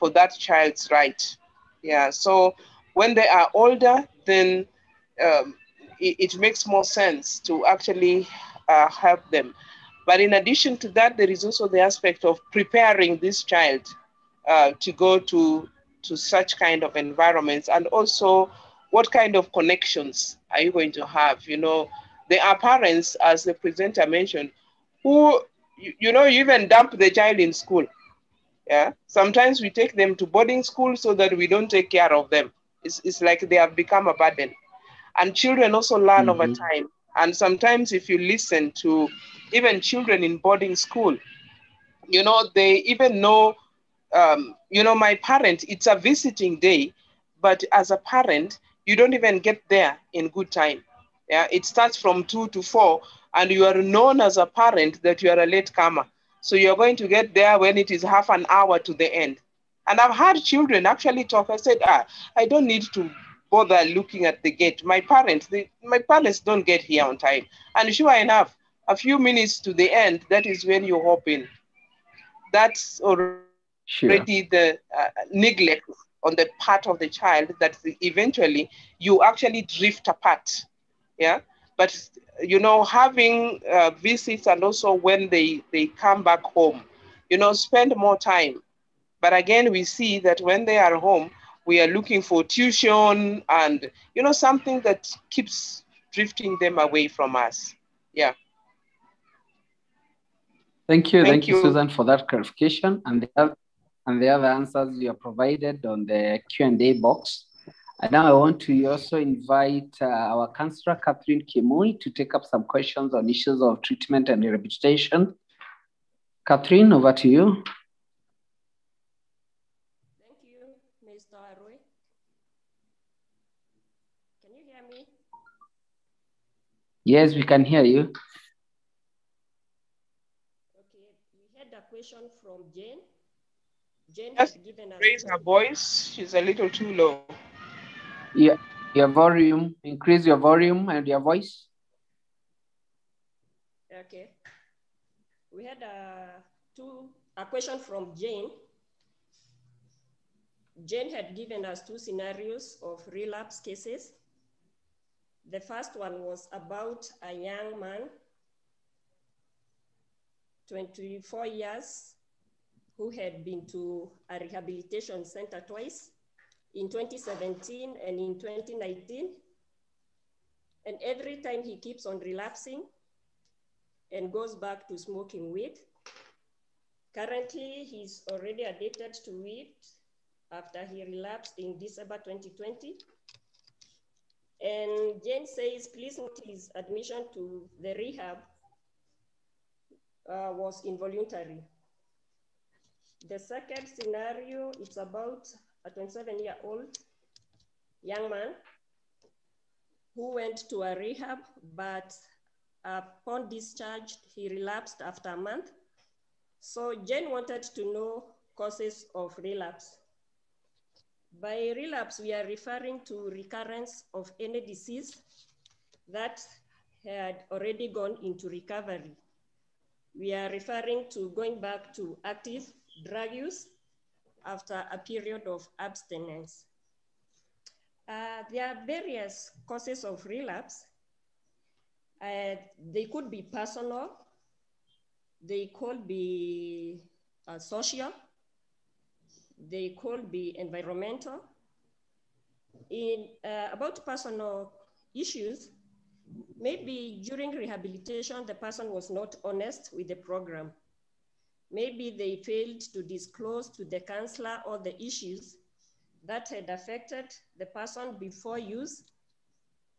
for that child's right. Yeah, so when they are older, then um, it, it, makes more sense to actually uh, help them. But in addition to that, there is also the aspect of preparing this child uh, to go to, to such kind of environments and also what kind of connections are you going to have? You know, there are parents, as the presenter mentioned, who you, you know, you even dump the child in school. Yeah. Sometimes we take them to boarding school so that we don't take care of them. It's, it's like they have become a burden. And children also learn mm-hmm. over time. And sometimes, if you listen to even children in boarding school, you know, they even know, um, you know, my parent, it's a visiting day, but as a parent, you don't even get there in good time. Yeah, it starts from two to four, and you are known as a parent that you are a late comer. So you're going to get there when it is half an hour to the end. And I've had children actually talk. I said, ah, I don't need to bother looking at the gate. My parents, they, my parents don't get here on time. And sure enough, a few minutes to the end, that is when you hop in. That's already sure. the uh, neglect on the part of the child that eventually you actually drift apart. Yeah. But you know, having uh, visits and also when they, they come back home, you know, spend more time. But again, we see that when they are home, we are looking for tuition and, you know, something that keeps drifting them away from us. Yeah. Thank you. Thank, Thank you, you, Susan, for that clarification and the, and the other answers you have provided on the Q&A box. And now I want to also invite uh, our counselor, Catherine Kimui, to take up some questions on issues of treatment and rehabilitation. Catherine, over to you. Thank you, Mr. Arue. Can you hear me? Yes, we can hear you. Okay, we had a question from Jane. Jane has given us- raise her voice. She's a little too low your, your volume, increase your volume and your voice. Okay. We had a, two, a question from Jane. Jane had given us two scenarios of relapse cases. The first one was about a young man, 24 years, who had been to a rehabilitation center twice in 2017 and in 2019. And every time he keeps on relapsing and goes back to smoking weed. Currently, he's already addicted to weed after he relapsed in December 2020. And Jane says, please note his admission to the rehab uh, was involuntary. The second scenario is about a 27 year old young man who went to a rehab, but upon discharge, he relapsed after a month. So Jane wanted to know causes of relapse. By relapse, we are referring to recurrence of any disease that had already gone into recovery. We are referring to going back to active drug use after a period of abstinence. Uh, there are various causes of relapse. Uh, they could be personal, they could be uh, social, they could be environmental. In uh, about personal issues, maybe during rehabilitation, the person was not honest with the program. Maybe they failed to disclose to the counselor all the issues that had affected the person before use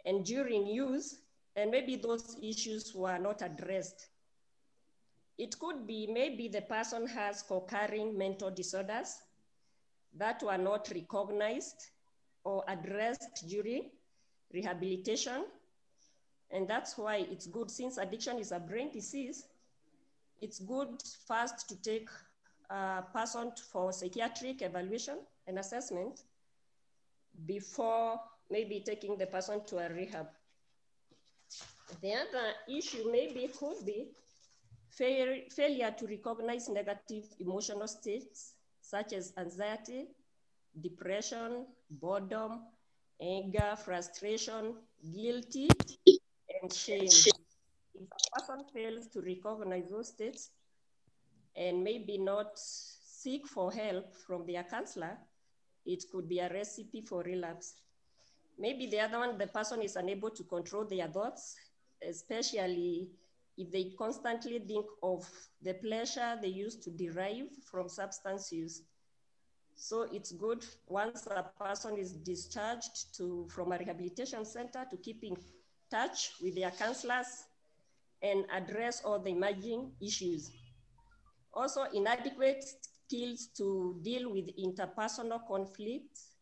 and during use, and maybe those issues were not addressed. It could be maybe the person has co-occurring mental disorders that were not recognized or addressed during rehabilitation. And that's why it's good, since addiction is a brain disease, it's good first to take a person for psychiatric evaluation and assessment before maybe taking the person to a rehab. The other issue maybe could be fail, failure to recognize negative emotional states such as anxiety, depression, boredom, anger, frustration, guilty, and shame. If a person fails to recognize those states and maybe not seek for help from their counselor, it could be a recipe for relapse. Maybe the other one, the person is unable to control their thoughts, especially if they constantly think of the pleasure they used to derive from substance use. So it's good once a person is discharged to, from a rehabilitation center to keep in touch with their counselors and address all the emerging issues. Also, inadequate skills to deal with interpersonal conflicts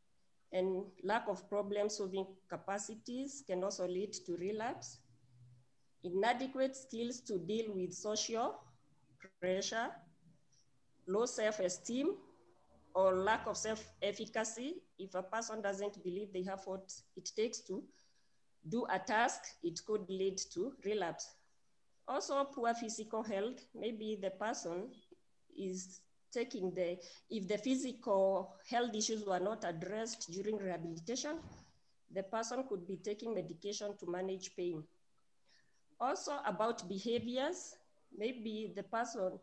and lack of problem solving capacities can also lead to relapse. Inadequate skills to deal with social pressure, low self-esteem, or lack of self-efficacy. If a person doesn't believe they have what it takes to do a task, it could lead to relapse. Also poor physical health, maybe the person is taking the, if the physical health issues were not addressed during rehabilitation, the person could be taking medication to manage pain. Also about behaviors, maybe the person,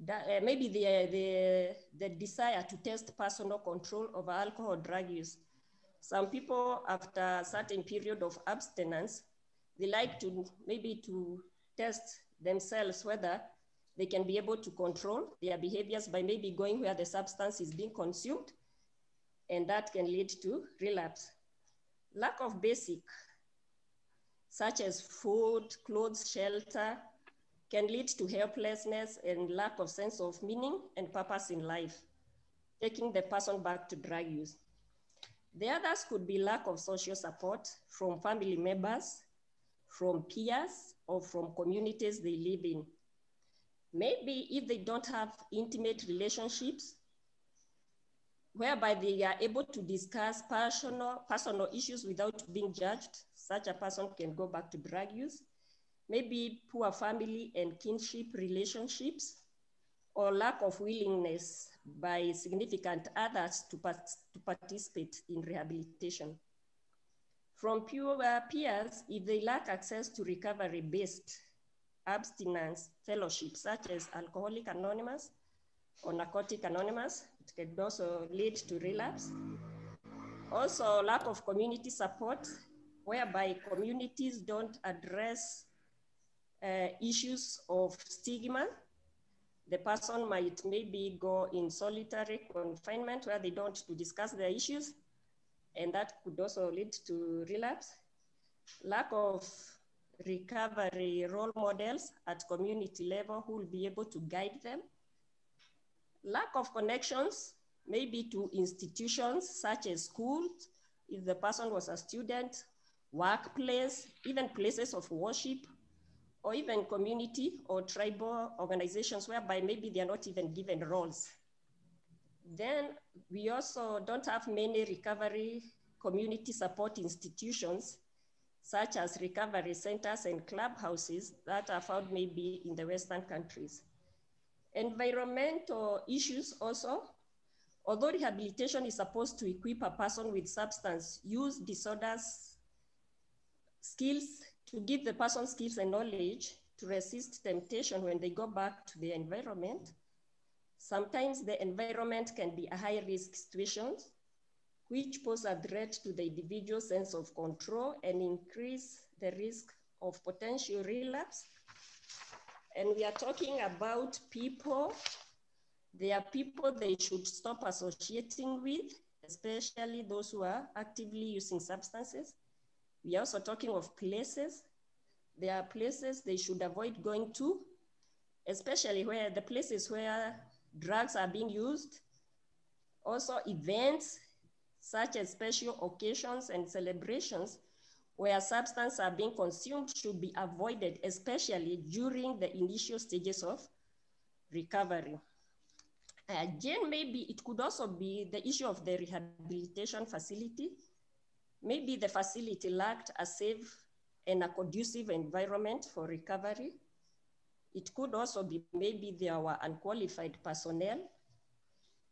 that, uh, maybe the, the, the desire to test personal control over alcohol drug use. Some people after a certain period of abstinence, they like to maybe to test themselves whether they can be able to control their behaviors by maybe going where the substance is being consumed, and that can lead to relapse. Lack of basic, such as food, clothes, shelter, can lead to helplessness and lack of sense of meaning and purpose in life, taking the person back to drug use. The others could be lack of social support from family members, from peers, or from communities they live in. Maybe if they don't have intimate relationships, whereby they are able to discuss personal, personal issues without being judged, such a person can go back to drug use. Maybe poor family and kinship relationships, or lack of willingness by significant others to, part to participate in rehabilitation. From peers, if they lack access to recovery-based abstinence fellowships such as Alcoholic Anonymous or Narcotic Anonymous. It can also lead to relapse. Also, lack of community support, whereby communities don't address uh, issues of stigma. The person might maybe go in solitary confinement where they don't to discuss their issues, and that could also lead to relapse. Lack of recovery role models at community level who will be able to guide them. Lack of connections, maybe to institutions such as schools, if the person was a student, workplace, even places of worship, or even community or tribal organizations whereby maybe they are not even given roles. Then we also don't have many recovery community support institutions, such as recovery centers and clubhouses that are found maybe in the Western countries. Environmental issues also, although rehabilitation is supposed to equip a person with substance use disorders skills to give the person skills and knowledge to resist temptation when they go back to the environment. Sometimes the environment can be a high risk situation, which pose a threat to the individual sense of control and increase the risk of potential relapse. And we are talking about people. They are people they should stop associating with, especially those who are actively using substances. We are also talking of places. There are places they should avoid going to, especially where the places where drugs are being used. Also events such as special occasions and celebrations where substances are being consumed should be avoided, especially during the initial stages of recovery. Uh, Again, maybe it could also be the issue of the rehabilitation facility. Maybe the facility lacked a safe and a conducive environment for recovery. It could also be maybe there were unqualified personnel.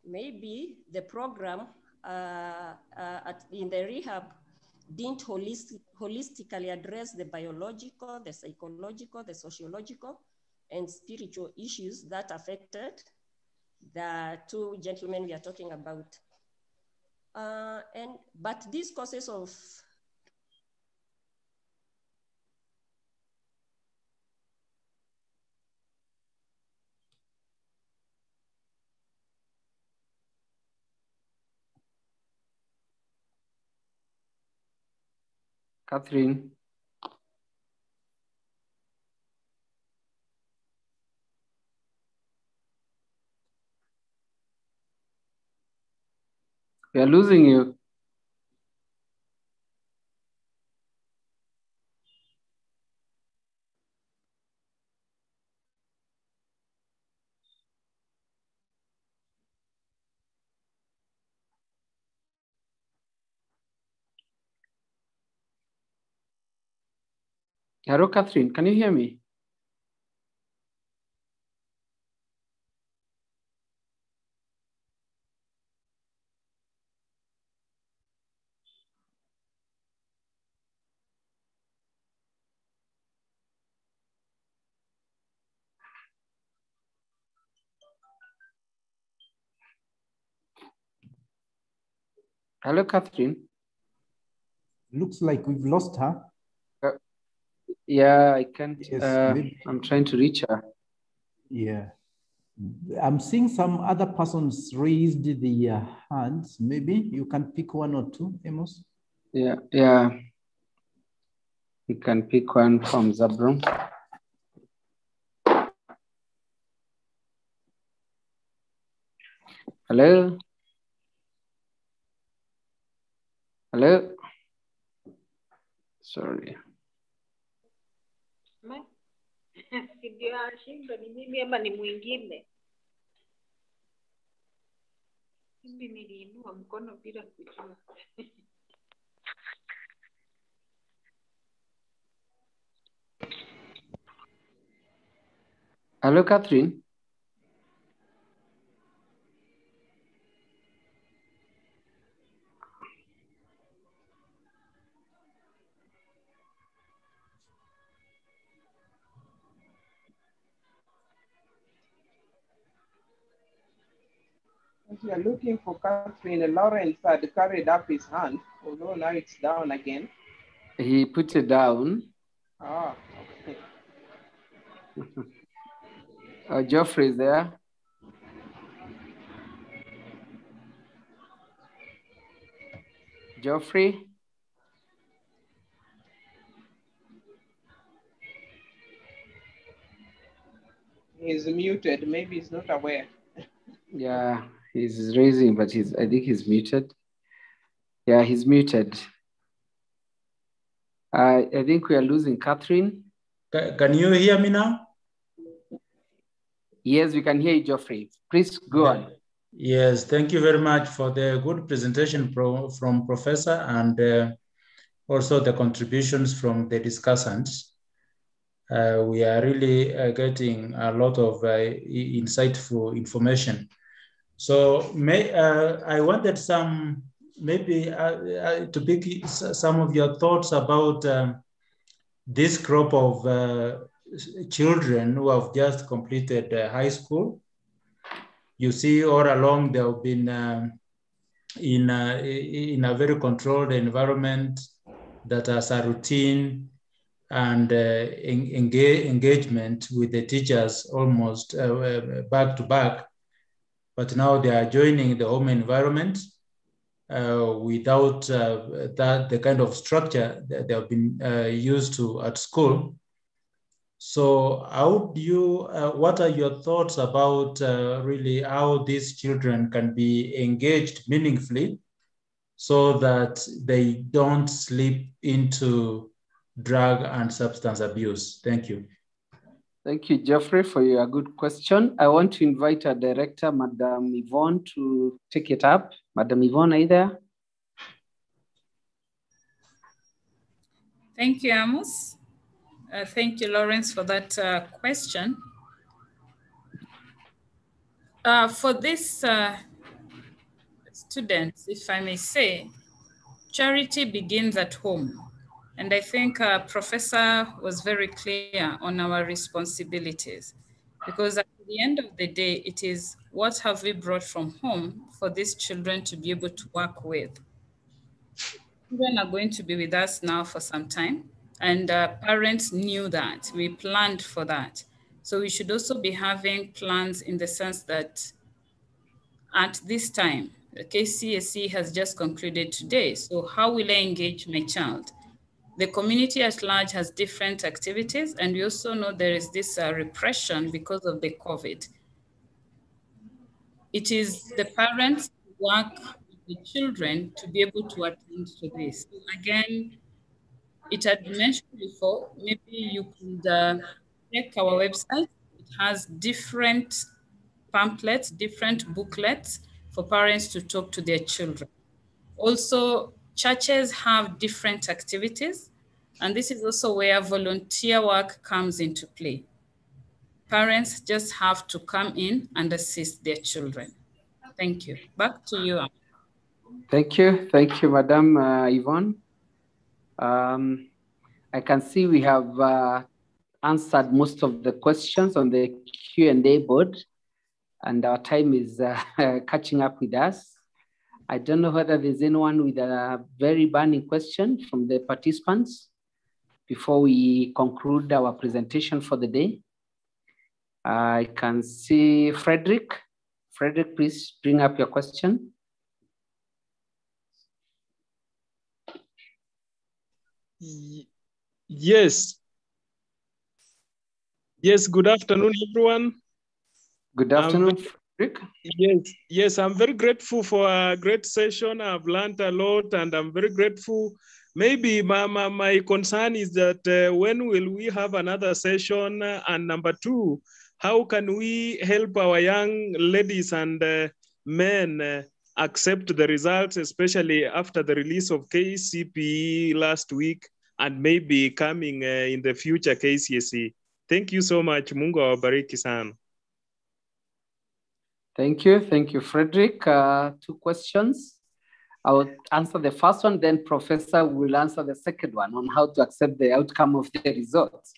Maybe the program uh, uh, at, in the rehab didn't holistic, holistically address the biological, the psychological, the sociological, and spiritual issues that affected the two gentlemen we are talking about. Uh, and but these causes of Catherine. We are losing you. Hello, Catherine. Can you hear me? Hello, Catherine. Looks like we've lost her. Yeah, I can't. Yes, uh, I'm trying to reach her. Yeah. I'm seeing some other persons raised their hands. Maybe you can pick one or two, Amos. Yeah, yeah. You can pick one from Zabron. Hello? Hello? Sorry. Si ndio ashindwa ni mimi ama ni mwingine? Mimi niliinua mkono bila kujua. Hello, Catherine? We are looking for Catherine, Lawrence had carried up his hand, although now it's down again. He put it down. Ah, okay. Uh, Geoffrey is there. Geoffrey? He's muted. Maybe he's not aware. Yeah, he's raising, but he's I think he's muted. Yeah, he's muted. Uh, I think we are losing Catherine. Can you hear me now? Yes, we can hear you, Geoffrey. Please go on. Yes, thank you very much for the good presentation pro- from Professor and uh, also the contributions from the discussants. Uh, we are really uh, getting a lot of uh, insightful information. So may, uh, I wanted some, maybe uh, uh, to pick some of your thoughts about um, this group of uh, children who have just completed uh, high school you see all along they have been um, in, a, in a very controlled environment that has a routine and engage, engagement with the teachers almost back to back. But now they are joining the home environment uh, without uh, that the kind of structure that they have been uh, used to at school. So, how do you? Uh, what are your thoughts about uh, really how these children can be engaged meaningfully, so that they don't slip into drug and substance abuse? Thank you. Thank you, Geoffrey, for your good question. I want to invite our director, Madam Yvonne, to take it up. Madam Yvonne, are you there? Thank you, Amos. Uh, thank you, Lawrence, for that uh, question. Uh, for this uh, students, if I may say, charity begins at home. And I think uh, Professor was very clear on our responsibilities because at the end of the day, it is what have we brought from home for these children to be able to work with. Children are going to be with us now for some time, and uh, parents knew that. We planned for that. So we should also be having plans in the sense that at this time, the KCSE has just concluded today. So how will I engage my child? The community at large has different activities, and we also know there is this uh, repression because of the COVID. It is the parents work with the children to be able to attend to this. So again, it had mentioned before, maybe you could uh, check our website. It has different pamphlets, different booklets for parents to talk to their children. Also, churches have different activities, and this is also where volunteer work comes into play. Parents just have to come in and assist their children. Thank you. Back to you. Thank you. Thank you, Madam uh, Yvonne. Um, I can see we have uh, answered most of the questions on the Q&A board, and our time is uh, catching up with us. I don't know whether there's anyone with a very burning question from the participants before we conclude our presentation for the day. I can see Frederick. Frederick, please bring up your question. Yes. Yes, good afternoon, everyone. Good afternoon, um, Frederick. Yes, yes, I'm very grateful for a great session. I've learned a lot and I'm very grateful. Maybe my, my, my concern is that uh, when will we have another session? And number two, how can we help our young ladies and uh, men uh, accept the results, especially after the release of KCPE last week and maybe coming uh, in the future KCSE? Thank you so much. Mungu awabariki. Thank you. Thank you, Frederick. Uh, two questions. I will answer the first one, then Professor will answer the second one on how to accept the outcome of the results.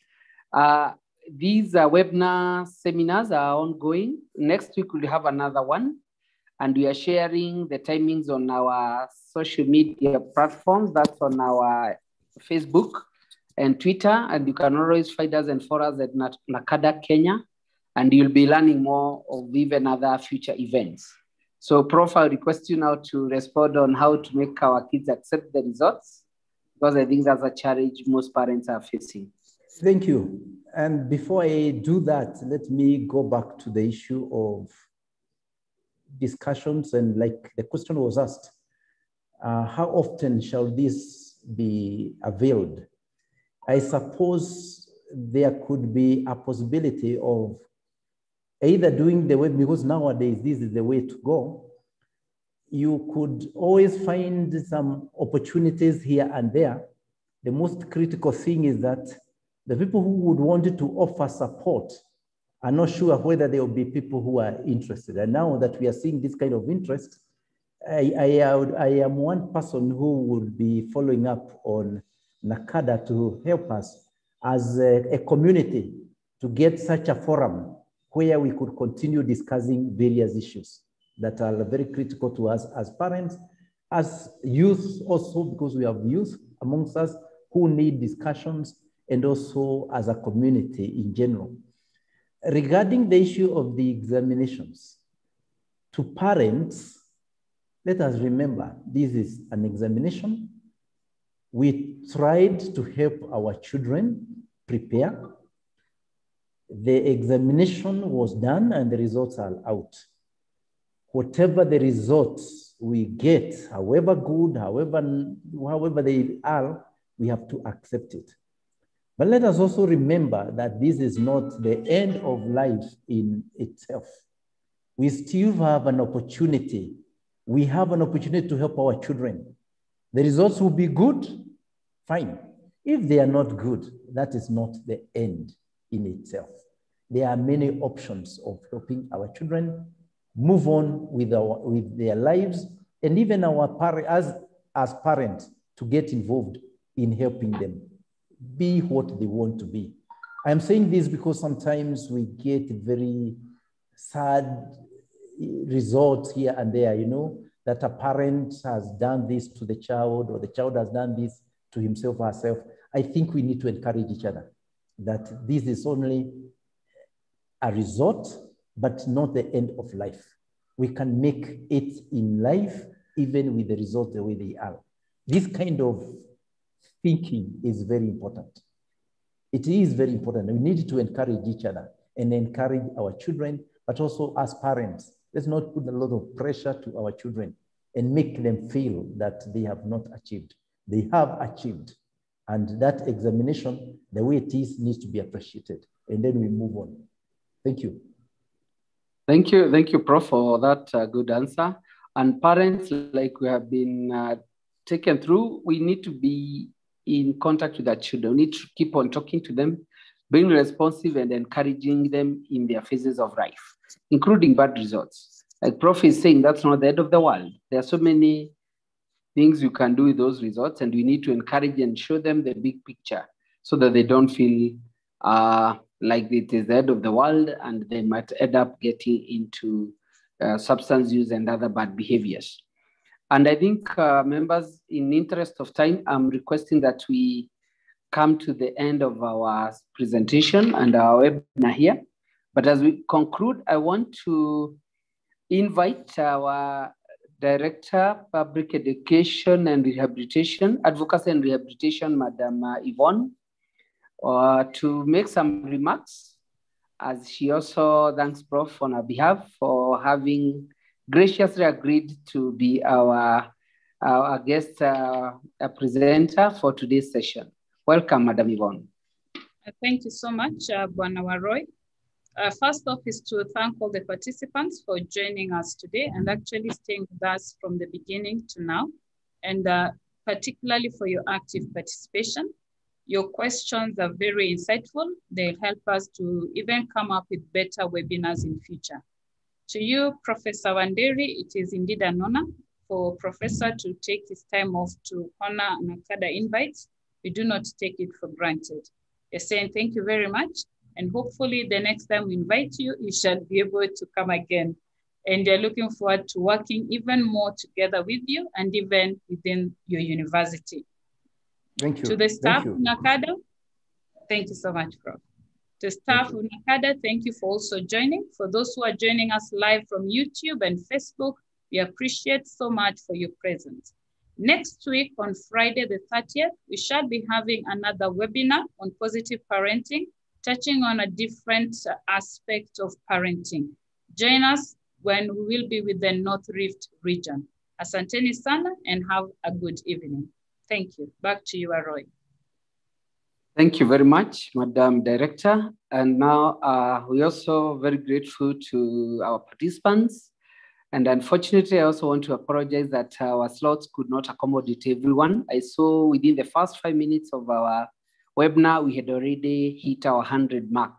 Uh, these uh, webinar seminars are ongoing. Next week, we'll have another one. And we are sharing the timings on our social media platforms. That's on our Facebook and Twitter. And you can always find us and follow us at NACADA Kenya. And you'll be learning more of even other future events. So, Prof, I request you now to respond on how to make our kids accept the results, because I think that's a challenge most parents are facing. Thank you. And before I do that, let me go back to the issue of discussions. And like the question was asked, uh, how often shall this be availed I suppose there could be a possibility of either doing the way, because nowadays this is the way to go, you could always find some opportunities here and there. The most critical thing is that the people who would want to offer support are not sure whether there will be people who are interested. And now that we are seeing this kind of interest, I, I, I am one person who would be following up on NACADA to help us as a, a community to get such a forum where we could continue discussing various issues that are very critical to us as parents, as youth also, because we have youth amongst us who need discussions, and also as a community in general. Regarding the issue of the examinations, to parents, let us remember this is an examination. We tried to help our children prepare. The examination was done and the results are out. Whatever the results we get, however good, however, however they are, we have to accept it. But let us also remember that this is not the end of life in itself. We still have an opportunity. We have an opportunity to help our children. The results will be good, fine. If they are not good, that is not the end in itself. There are many options of helping our children move on with, our, with their lives and even our par- as, as parents to get involved in helping them be what they want to be. I'm saying this because sometimes we get very sad results here and there, you know, that a parent has done this to the child or the child has done this to himself or herself. I think we need to encourage each other that this is only a result, but not the end of life. We can make it in life, even with the results the way they are. This kind of thinking is very important. It is very important. We need to encourage each other and encourage our children, but also as parents. Let's not put a lot of pressure to our children and make them feel that they have not achieved. They have achieved. And that examination, the way it is, needs to be appreciated. And then we move on. Thank you. Thank you. Thank you, Prof, for that uh, good answer. And parents, like we have been uh, taken through, we need to be in contact with our children. We need to keep on talking to them, being responsive and encouraging them in their phases of life, including bad results. Like Prof is saying, that's not the end of the world. There are so many things you can do with those results, and we need to encourage and show them the big picture so that they don't feel uh, like it is the end of the world and they might end up getting into uh, substance use and other bad behaviors. And I think uh, members, in interest of time, I'm requesting that we come to the end of our presentation and our webinar here. But as we conclude, I want to invite our Director, Public Education and Rehabilitation, Advocacy and Rehabilitation, Madam Yvonne, uh, to make some remarks as she also thanks Prof on her behalf for having graciously agreed to be our, our guest uh, presenter for today's session. Welcome, Madam Yvonne. Thank you so much, uh, Bwana. Uh, first off is to thank all the participants for joining us today and actually staying with us from the beginning to now, and uh, particularly for your active participation. Your questions are very insightful. They help us to even come up with better webinars in future. To you, Professor Wanderi, it is indeed an honor for Professor to take his time off to honor NACADA invites. We do not take it for granted. We're saying thank you very much. And hopefully the next time we invite you, you shall be able to come again. And they're looking forward to working even more together with you and even within your university. Thank you. To the staff Thank of NACADA, thank you so much, Prof. To staff of NACADA, thank you for also joining. For those who are joining us live from YouTube and Facebook, we appreciate so much for your presence. Next week on Friday the 30th, we shall be having another webinar on positive parenting, touching on a different aspect of parenting. Join us when we will be with the North Rift region. Asanteni sana and have a good evening. Thank you. Back to you, Aroy. Thank you very much, Madam Director. And now uh, we're also very grateful to our participants. And unfortunately, I also want to apologize that our slots could not accommodate everyone. I saw within the first five minutes of our webinar, we had already hit our 100 mark.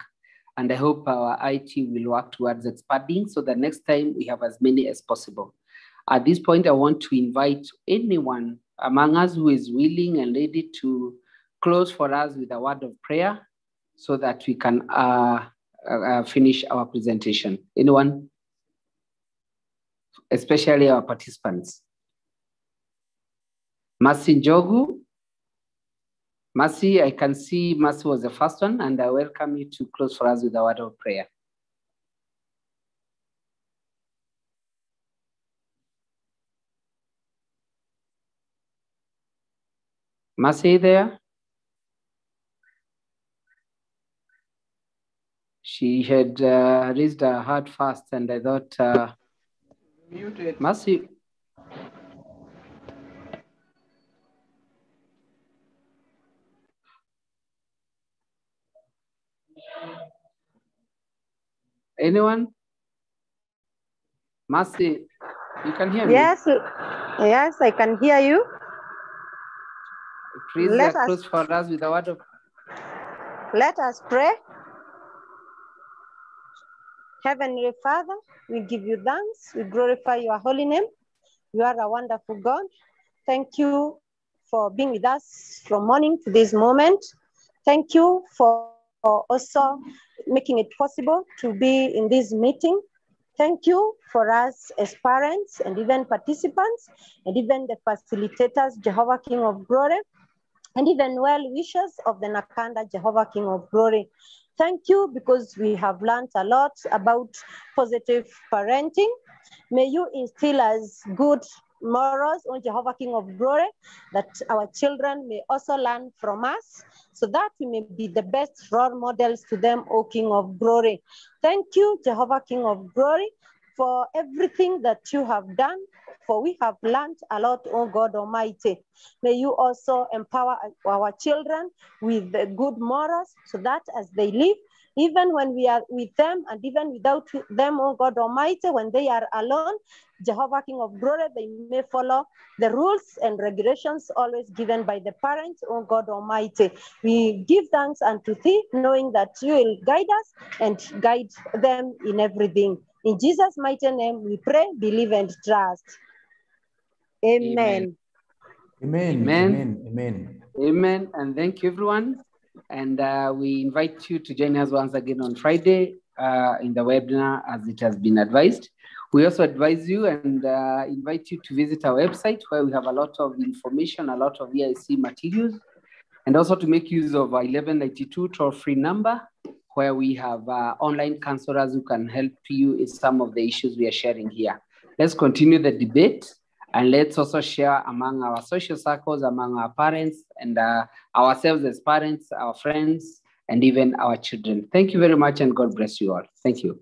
And I hope our IT will work towards expanding so that next time we have as many as possible. At this point, I want to invite anyone among us who is willing and ready to close for us with a word of prayer so that we can uh, uh, finish our presentation. Anyone? Especially our participants. Mercy Njogu. Mercy, I can see Mercy was the first one, and I welcome you to close for us with a word of prayer. Mercy there? She had uh, raised her heart first, and I thought, uh, Muted. Mercy, anyone? Mercy, you can hear me? Yes, yes, I can hear you. Please Let us- close for us with a word of Let us pray. Heavenly Father, we give you thanks. We glorify your holy name. You are a wonderful God. Thank you for being with us from morning to this moment. Thank you for also making it possible to be in this meeting. Thank you for us as parents and even participants and even the facilitators, Jehovah King of Glory and even well wishers of the NACADA Jehovah King of Glory. Thank you because we have learned a lot about positive parenting. May you instill us good morals on Jehovah King of Glory that our children may also learn from us so that we may be the best role models to them, O King of Glory. Thank you, Jehovah King of Glory, for everything that you have done, for we have learned a lot, O God Almighty. May you also empower our children with good morals so that as they live, even when we are with them and even without them, oh God Almighty, when they are alone, Jehovah King of Glory, they may follow the rules and regulations always given by the parents, oh God Almighty. We give thanks unto thee, knowing that you will guide us and guide them in everything. In Jesus' mighty name, we pray, believe, and trust. Amen. Amen. Amen. Amen. Amen. Amen. And thank you, everyone. And uh, we invite you to join us once again on Friday uh, in the webinar as it has been advised. We also advise you and uh, invite you to visit our website where we have a lot of information, a lot of EIC materials, and also to make use of our 1192 toll free number where we have uh, online counselors who can help you in some of the issues we are sharing here. Let's continue the debate and let's also share among our social circles, among our parents and uh, ourselves as parents, our friends, and even our children. Thank you very much and God bless you all. Thank you.